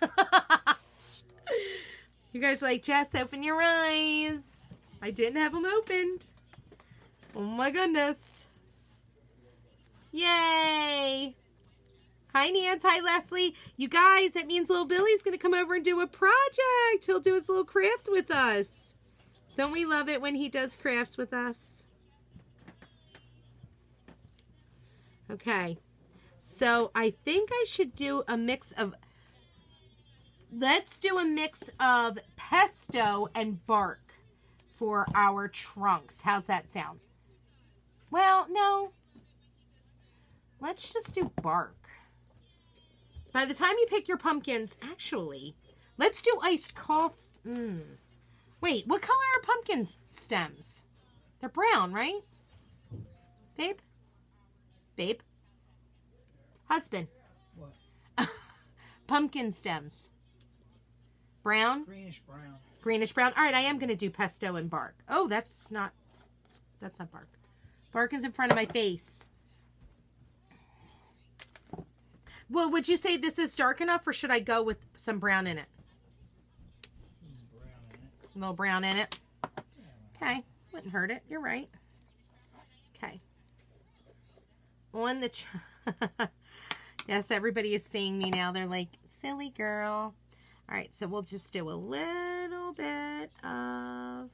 you guys are like, Jess, open your eyes. I didn't have them opened. Oh my goodness. Yay. Hi, Nance. Hi, Leslie. You guys, that means little Billy's going to come over and do a project. He'll do his little craft with us. Don't we love it when he does crafts with us? Okay. So I think I should do a mix of... Let's do a mix of pesto and bark for our trunks. How's that sound? Well, no. Let's just do bark. By the time you pick your pumpkins, actually, let's do iced coffee. Mm. Wait, what color are pumpkin stems? They're brown, right? Babe? Babe? Husband? What? Pumpkin stems. Brown? Greenish brown. Greenish brown. All right, I am going to do pesto and bark. Oh, that's not, that's not bark. Bark is in front of my face. Well, would you say this is dark enough or should I go with some brown in it? A little brown in it. Okay, wouldn't hurt it. You're right. Okay. On the. Yes, everybody is seeing me now. They're like, silly girl. All right, so we'll just do a little bit of.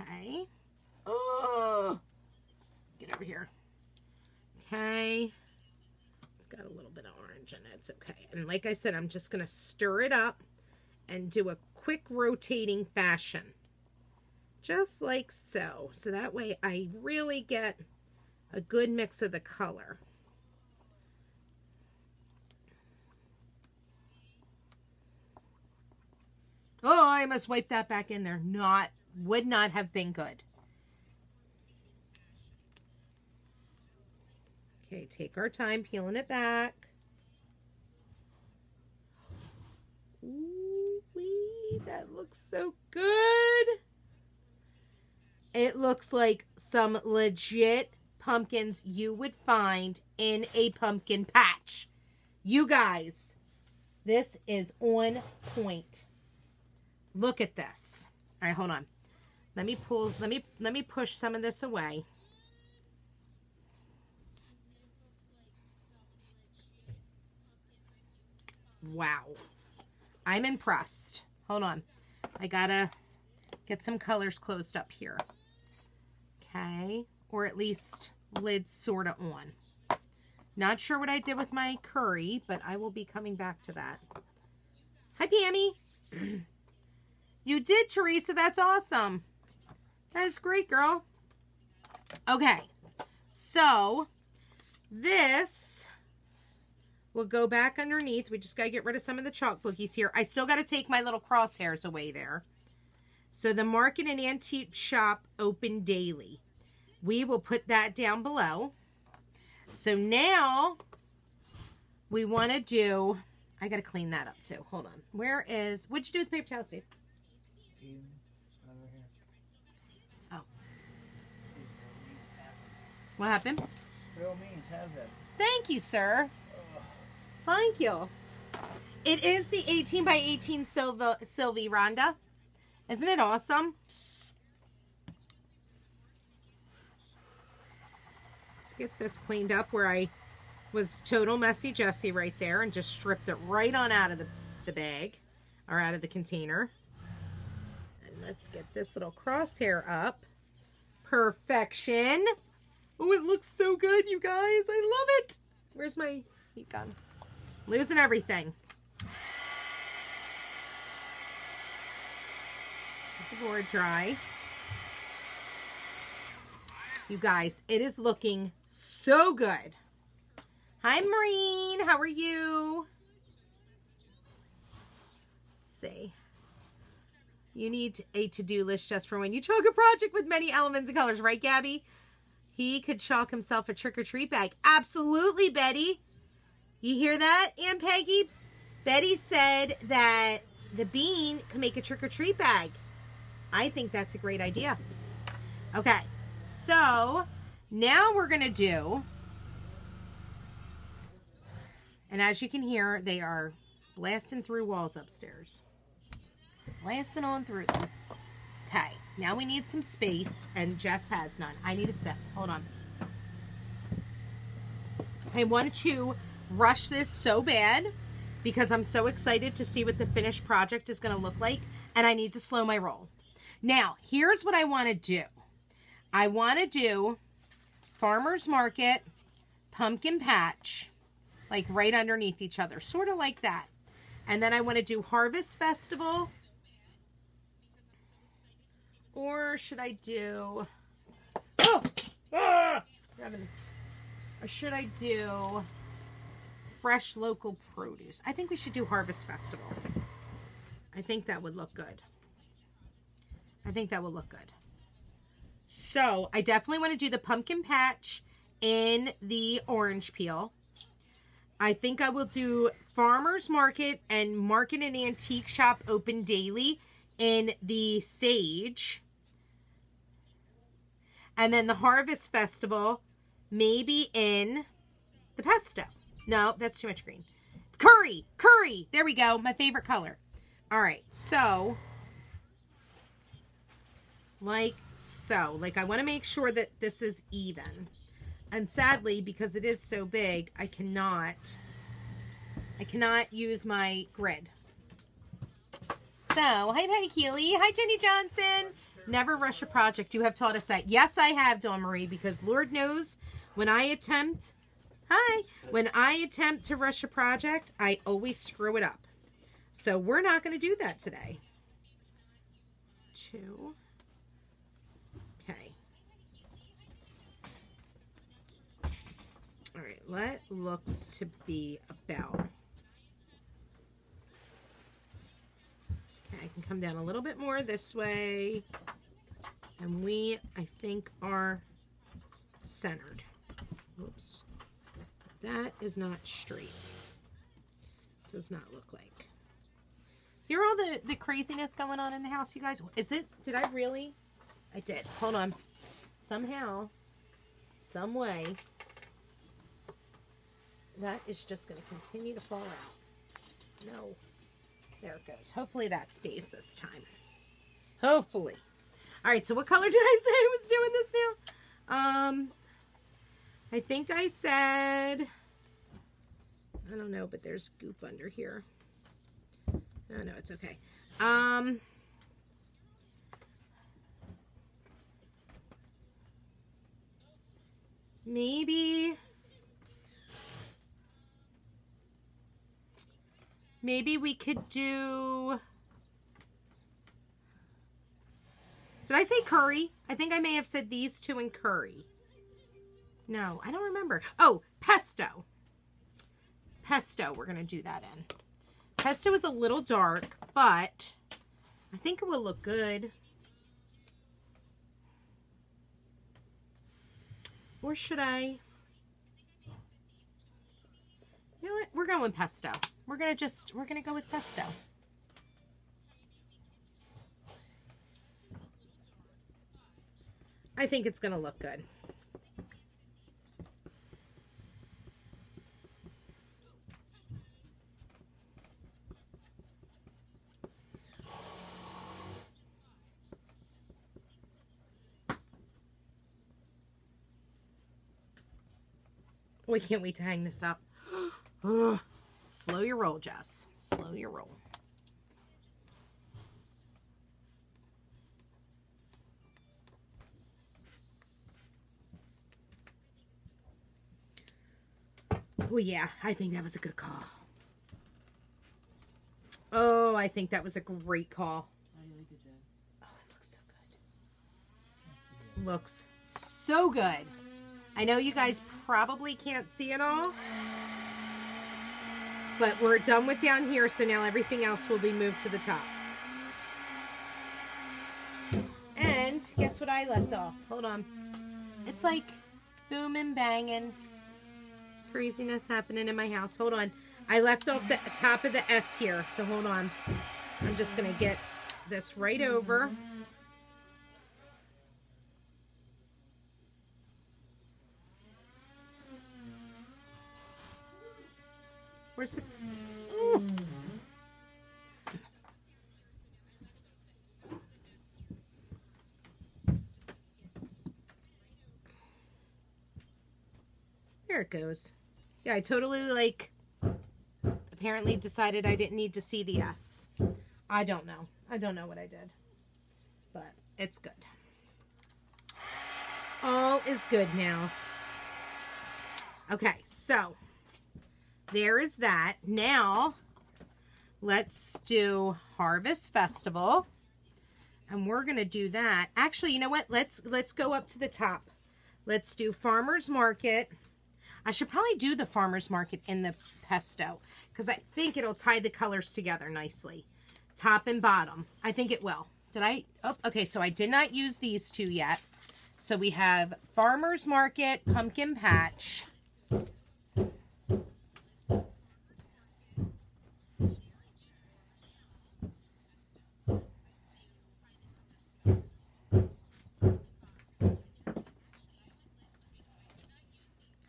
Okay. Oh, get over here. Okay. It's got a little bit of orange in it. It's okay. And like I said, I'm just going to stir it up and do a quick rotating fashion. Just like so. So that way I really get a good mix of the color. Oh, I must wipe that back in there. Not, would not have been good. Okay, take our time peeling it back. Ooh, wee, that looks so good. It looks like some legit pumpkins you would find in a pumpkin patch. You guys, this is on point. Look at this. All right, hold on. Let me pull, let me, let me push some of this away. Wow. I'm impressed. Hold on. I gotta get some colors closed up here. Okay. Or at least lids sort of on. Not sure what I did with my curry, but I will be coming back to that. Hi, Pammy. you did, Teresa. That's awesome. That's great, girl. Okay. So, this will go back underneath. We just got to get rid of some of the chalk boogies here. I still got to take my little crosshairs away there. So the Market and Antique Shop open daily. We will put that down below. So now we want to do, I got to clean that up too. Hold on. Where is, what'd you do with the paper towels, babe? What happened? Real means have them. Thank you, sir. Ugh. Thank you. It is the 18 by 18 Silva, Sylvie Rhonda. Isn't it awesome? Let's get this cleaned up where I was total messy Jesse right there and just stripped it right on out of the, the bag or out of the container. And let's get this little crosshair up. Perfection. Oh, it looks so good, you guys. I love it. Where's my heat gun? Losing everything. Let the board dry. You guys, it is looking so good. Hi, Maureen. How are you? Let's see. You need a to-do list just for when you chalk a project with many elements and colors, right, Gabby? He could chalk himself a trick-or-treat bag. Absolutely, Betty. You hear that, Aunt Peggy? Betty said that the bean can make a trick-or-treat bag. I think that's a great idea. Okay, so now we're going to do, and as you can hear, they are blasting through walls upstairs. Blasting on through them. Okay, now we need some space, and Jess has none. I need a sip. Hold on. I wanted to rush this so bad because I'm so excited to see what the finished project is going to look like, and I need to slow my roll. Now, here's what I want to do. I want to do Farmer's Market, Pumpkin Patch, like right underneath each other, sort of like that. And then I want to do Harvest Festival. Or should I do... Oh! Ah! Grabbing- Or should I do fresh local produce? I think we should do Harvest Festival. I think that would look good. I think that will look good. So I definitely want to do the pumpkin patch in the orange peel. I think I will do farmer's market and market and antique shop open daily in the sage. And then the harvest festival maybe in the pesto. No, that's too much green. Curry, curry. There we go. My favorite color. All right. So like so. Like I want to make sure that this is even. And sadly, because it is so big, I cannot, I cannot use my grid. So, hi Patty Keeley. Hi Jenny Johnson. Never rush a project. You have taught us that. Yes, I have, Dawn Marie, because Lord knows when I attempt, hi, when I attempt to rush a project, I always screw it up. So we're not going to do that today. Two. Okay. All right, what looks to be about. Okay, I can come down a little bit more this way. And we, I think, are centered. Whoops. That is not straight. Does not look like. Hear all the, the craziness going on in the house, you guys? Is it, did I really? I did. Hold on. Somehow, some way, that is just going to continue to fall out. No. There it goes. Hopefully that stays this time. Hopefully. All right, so what color did I say I was doing this now? Um, I think I said, I don't know, but there's goop under here. No, no, it's okay. Um, maybe maybe we could do did I say curry? I think I may have said these two in curry. No, I don't remember. Oh, pesto. Pesto, we're going to do that in. Pesto is a little dark, but I think it will look good. Or should I? You know what? We're going pesto. We're going to just, we're going to go with pesto. I think it's going to look good. We can't wait to hang this up. Slow your roll, Jess. Slow your roll. Oh, yeah. I think that was a good call. Oh, I think that was a great call. Oh, it looks so good. Looks so good. I know you guys probably can't see it all. But we're done with down here, so now everything else will be moved to the top. And guess what I left off? Hold on. It's like boom booming, banging, craziness happening in my house. Hold on. I left off the top of the S here, so hold on. I'm just going to get this right over. Where's the... There it goes. Yeah, I totally like apparently decided I didn't need to see the S. I don't know. I don't know what I did. But it's good. All is good now. Okay, so there is that. Now, let's do Harvest Festival. And we're going to do that. Actually, you know what? Let's let's go up to the top. Let's do Farmers Market. I should probably do the Farmers Market in the pesto because I think it'll tie the colors together nicely. Top and bottom. I think it will. Did I? Oh, okay. So I did not use these two yet. So we have Farmers Market, Pumpkin Patch.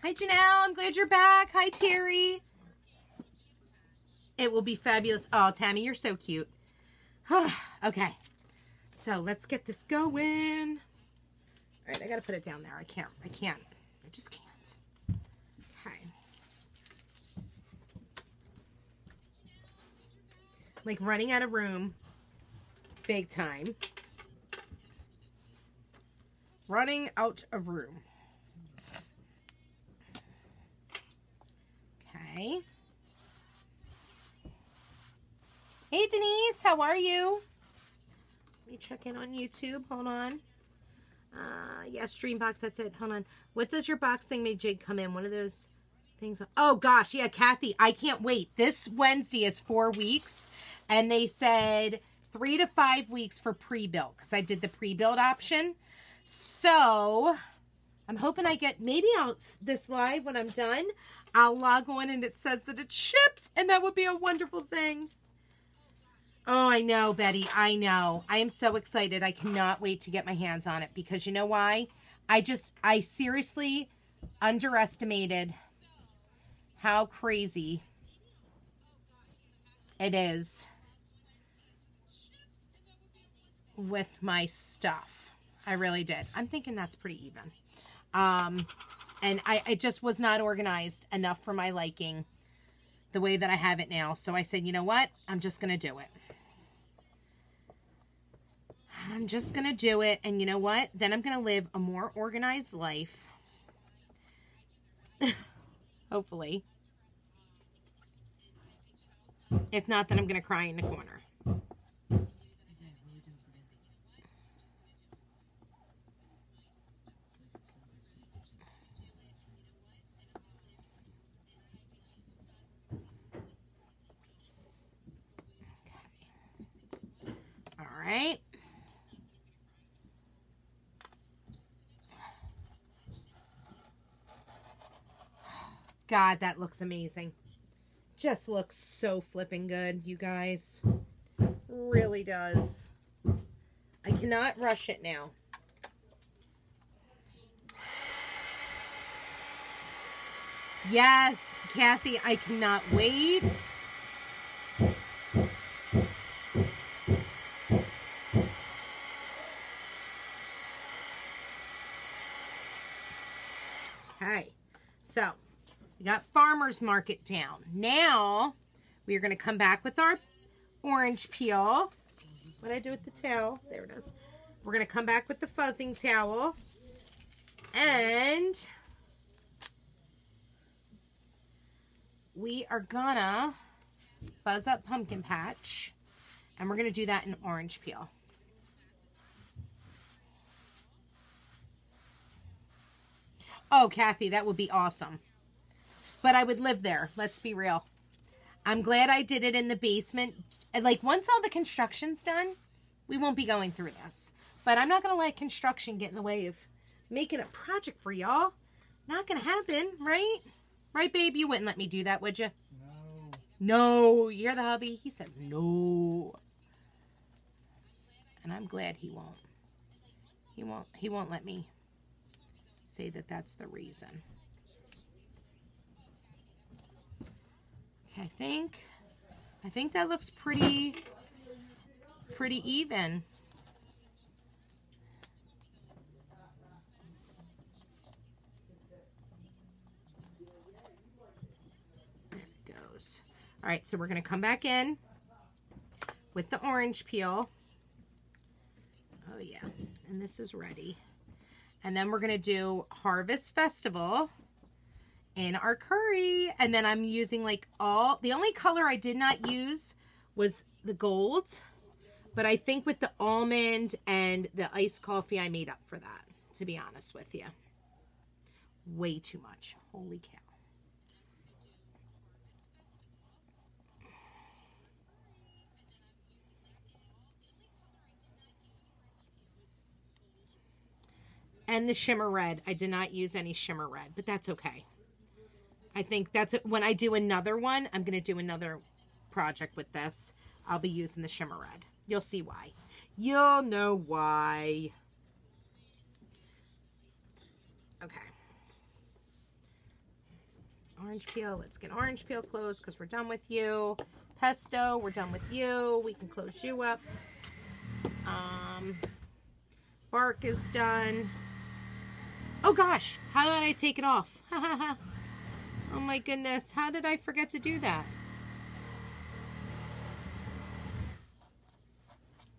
Hi, Janelle. I'm glad you're back. Hi, Terry. It will be fabulous. Oh, Tammy, you're so cute. okay. So let's get this going. All right, I got to put it down there. I can't. I can't. I just can't. Okay. Like running out of room. Big time. Running out of room. Okay. Hey, Denise, how are you? Let me check in on YouTube. Hold on. Uh, yes, Dreambox, that's it. Hold on. What does your box thing make Jig come in? One of those things. Oh, gosh. Yeah, Kathy, I can't wait. This Wednesday is four weeks, and they said three to five weeks for pre-build because I did the pre-build option. So I'm hoping I get, maybe I'll, this live when I'm done, I'll log on and it says that it's shipped, and that would be a wonderful thing. Oh, I know, Betty. I know. I am so excited. I cannot wait to get my hands on it because you know why? I just, I seriously underestimated how crazy it is with my stuff. I really did. I'm thinking that's pretty even. Um, and I, just was not organized enough for my liking the way that I have it now. So I said, you know what? I'm just going to do it. I'm just going to do it. And you know what? Then I'm going to live a more organized life. Hopefully. If not, then I'm going to cry in the corner. All right. God, that looks amazing. Just looks so flipping good, you guys. Really does. I cannot rush it now. Yes, Kathy, I cannot wait. Okay, so We got farmer's market down. Now we are going to come back with our orange peel. What did I do with the towel? There it is. We're going to come back with the fuzzing towel. And we are gonna fuzz up pumpkin patch. And we're gonna do that in orange peel. Oh, Kathy, that would be awesome. But I would live there. Let's be real. I'm glad I did it in the basement. And like once all the construction's done, we won't be going through this. But I'm not gonna let construction get in the way of making a project for y'all. Not gonna happen, right? Right, babe? You wouldn't let me do that, would you? No. No, you're the hubby. He says no. And I'm glad he won't. He won't he won't let me say that that's the reason. Okay, I think I think that looks pretty pretty even. There it goes. All right, so we're going to come back in with the orange peel. Oh, yeah. And this is ready. And then we're going to do Harvest Festival in our curry. And then I'm using like all, the only color I did not use was the gold. But I think with the almond and the iced coffee, I made up for that, to be honest with you. Way too much. Holy cow. And the shimmer red. I did not use any shimmer red, but that's okay. I think that's when I do another one, I'm going to do another project with this. I'll be using the shimmer red. You'll see why. You'll know why. Okay. Orange peel. Let's get orange peel closed because we're done with you. Pesto, we're done with you. We can close you up. Um, bark is done. Oh gosh, how did I take it off? oh my goodness, how did I forget to do that?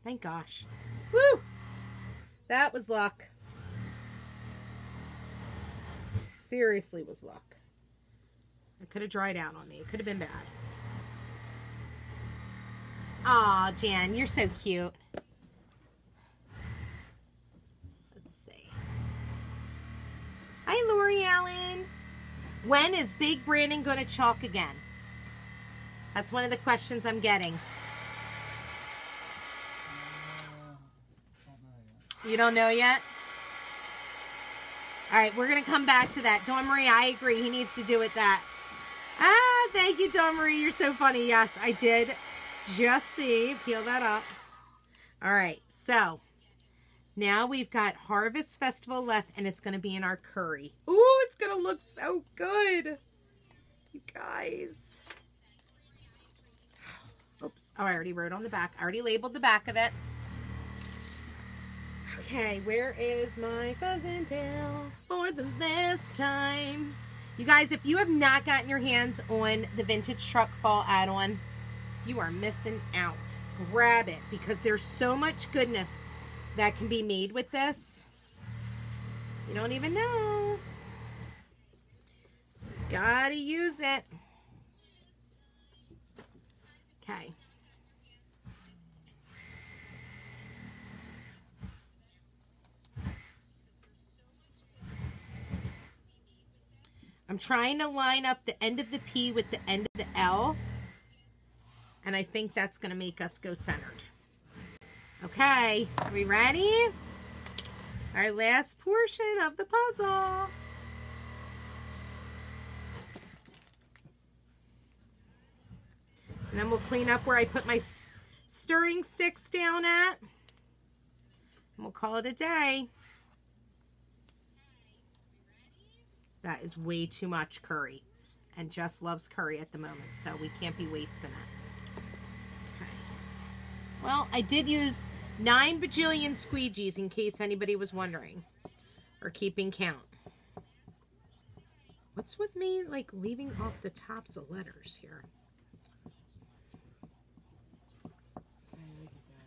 Thank gosh. Woo! That was luck. Seriously was luck. It could have dried out on me. It could have been bad. Aw, Jan, you're so cute. Let's see. Hi, Lori Allen. When is Big Brandon going to chalk again? That's one of the questions I'm getting. You don't know yet? All right, we're going to come back to that. Dawn Marie, I agree. He needs to do it that. Ah, thank you, Dawn Marie. You're so funny. Yes, I did just see. Peel that up. All right, so now we've got Harvest Festival left, and it's going to be in our curry. Ooh, it's going to look so good. You guys. Oops. Oh, I already wrote on the back. I already labeled the back of it. Okay, where is my pheasant tail for the last time? You guys, if you have not gotten your hands on the Vintage Truck Fall add-on, you are missing out. Grab it because there's so much goodness that can be made with this. You don't even know. Gotta use it. Okay. I'm trying to line up the end of the P with the end of the L. And I think that's going to make us go centered. Okay, are we ready? Our last portion of the puzzle. And then we'll clean up where I put my stirring sticks down at. And we'll call it a day. That is way too much curry. And Jess loves curry at the moment, so we can't be wasting it. Okay. Well, I did use nine bajillion squeegees in case anybody was wondering or keeping count. What's with me like leaving off the tops of letters here? I look at that.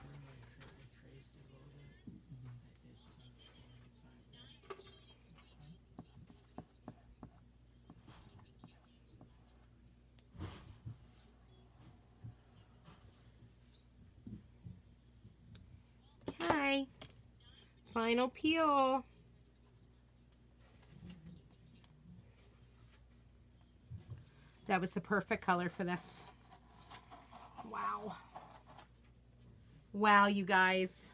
I'm not sure I traced it a little bit. I did some on the side. Okay. Final peel. That was the perfect color for this. Wow. Wow, you guys.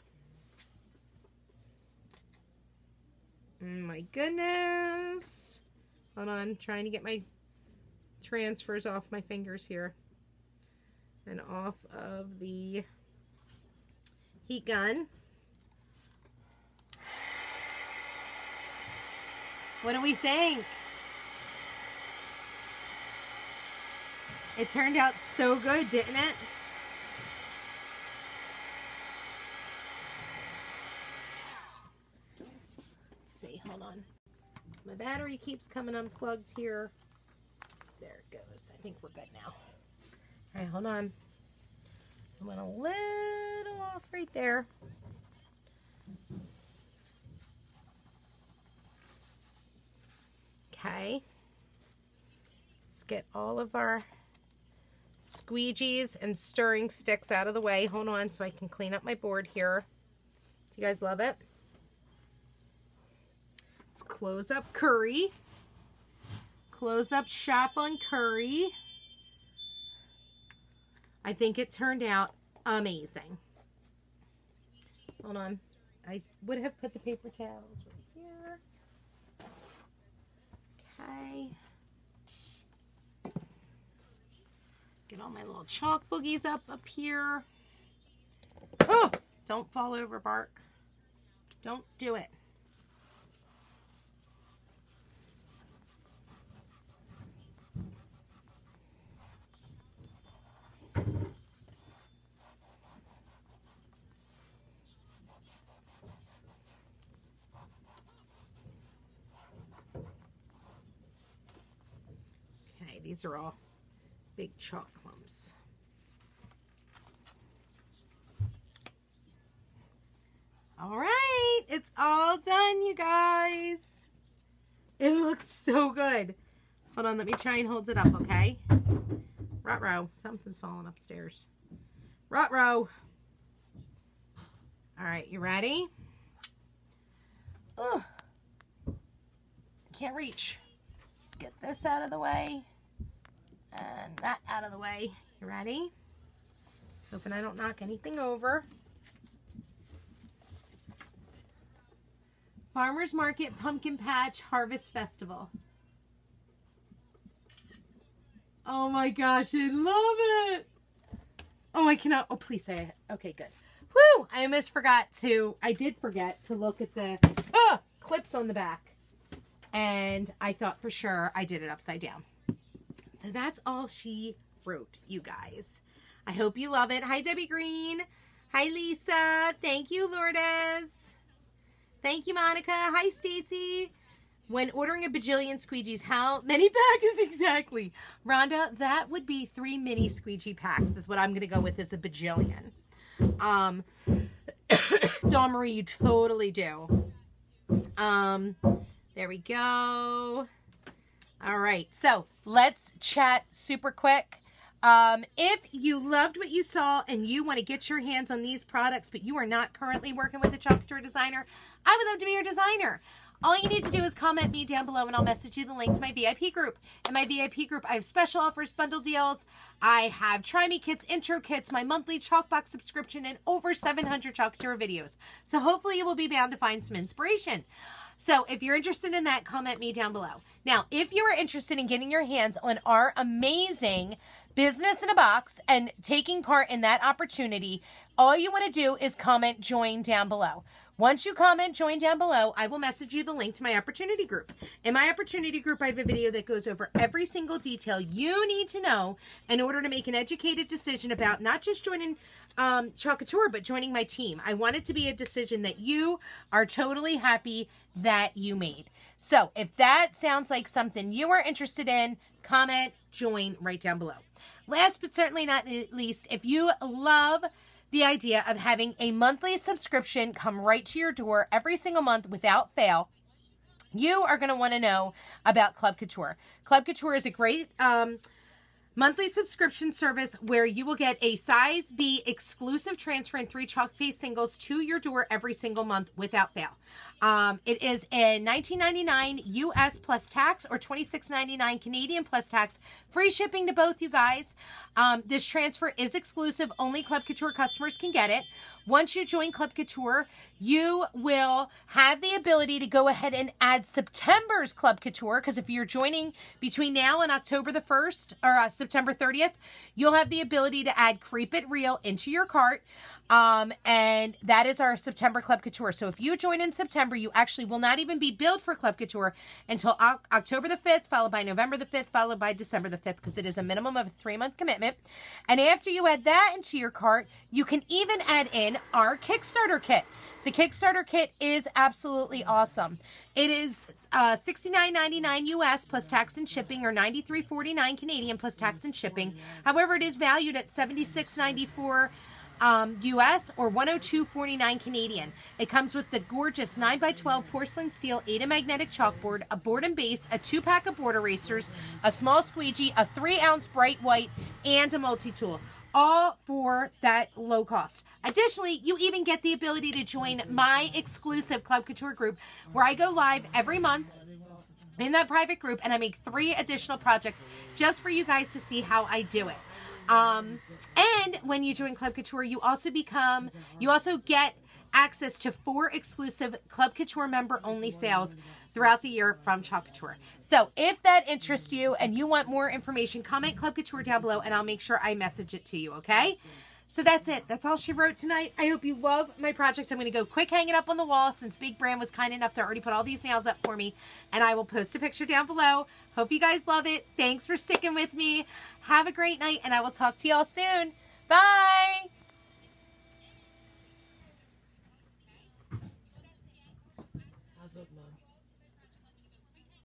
Mm, My goodness. Hold on, trying to get my transfers off my fingers here. And off of the heat gun. What do we think? It turned out so good, didn't it? Let's see, hold on. My battery keeps coming unplugged here. There it goes. I think we're good now. All right, hold on. I went a little off right there. Okay. Let's get all of our squeegees and stirring sticks out of the way. Hold on so I can clean up my board here. Do you guys love it? Let's close up curry. Close up shop on curry. I think it turned out amazing. Hold on. I would have put the paper towels right here. Okay. Get all my little chalk boogies up up here. Oh, don't fall over, Bark. Don't do it. Okay, these are all big chalk clumps. All right, it's all done, you guys. It looks so good. Hold on, let me try and hold it up, okay? Rot-row, something's falling upstairs. Rot-row. All right, you ready? Ugh. Can't reach. Let's get this out of the way and that out of the way. You ready? Hoping I don't knock anything over. Farmers Market Pumpkin Patch Harvest Festival. Oh my gosh, I love it. Oh, I cannot. Oh, please say it. Okay, good. Woo! I almost forgot to, I did forget to look at the ah, clips on the back. And I thought for sure I did it upside down. So that's all she wrote, you guys. I hope you love it. Hi, Debbie Green. Hi, Lisa. Thank you, Lourdes. Thank you, Monica. Hi, Stacy. When ordering a bajillion squeegees, how many packs exactly? Rhonda, that would be three mini squeegee packs is what I'm going to go with as a bajillion. Um, Dawn Marie, you totally do. Um, there we go. All right, so let's chat super quick. Um, if you loved what you saw and you want to get your hands on these products, but you are not currently working with a Couture designer, I would love to be your designer. All you need to do is comment me down below and I'll message you the link to my VIP group. In my VIP group, I have special offers, bundle deals. I have Try Me Kits, intro kits, my monthly Chalkbox subscription, and over 700 Chalk Couture videos. So hopefully you will be bound to find some inspiration. So if you're interested in that, comment me down below. Now, if you are interested in getting your hands on our amazing business in a box and taking part in that opportunity, all you want to do is comment join down below. Once you comment join down below, I will message you the link to my opportunity group. In my opportunity group, I have a video that goes over every single detail you need to know in order to make an educated decision about not just joining um, Couture, but joining my team. I want it to be a decision that you are totally happy that you made. So if that sounds like something you are interested in, comment, join right down below. Last but certainly not least, if you love the idea of having a monthly subscription come right to your door every single month without fail, you are going to want to know about Club Couture. Club Couture is a great um, monthly subscription service where you will get a size B exclusive transfer and three chalk paste singles to your door every single month without fail. Um, it is a 19.99 US plus tax or 26.99 Canadian plus tax. Free shipping to both you guys. Um, this transfer is exclusive. Only Club Couture customers can get it. Once you join Club Couture, you will have the ability to go ahead and add September's Club Couture because if you're joining between now and October the 1st or uh, September 30th, you'll have the ability to add Creep It Real into your cart. Um, and that is our September Club Couture. So if you join in September, you actually will not even be billed for Club Couture until o- October the 5th, followed by November the 5th, followed by December the 5th, because it is a minimum of a three month commitment. And after you add that into your cart, you can even add in our Kickstarter kit. The Kickstarter kit is absolutely awesome. It is uh, $69.99 US plus tax and shipping, or $93.49 Canadian plus tax and shipping. However, it is valued at $76.94 um, US or 102.49 Canadian. It comes with the gorgeous 9x12 porcelain steel Ada magnetic chalkboard, a board and base, a two pack of board erasers, a small squeegee, a three ounce bright white, and a multi tool. All for that low cost. Additionally, you even get the ability to join my exclusive Club Couture group where I go live every month in that private group and I make three additional projects just for you guys to see how I do it. Um, and when you join Club Couture, you also become, you also get access to four exclusive Club Couture member only sales throughout the year from Chalk Couture. So if that interests you and you want more information, comment Club Couture down below and I'll make sure I message it to you, okay? So that's it. That's all she wrote tonight. I hope you love my project. I'm going to go quick hang it up on the wall since Big Brand was kind enough to already put all these nails up for me. And I will post a picture down below. Hope you guys love it. Thanks for sticking with me. Have a great night and I will talk to y'all soon. Bye.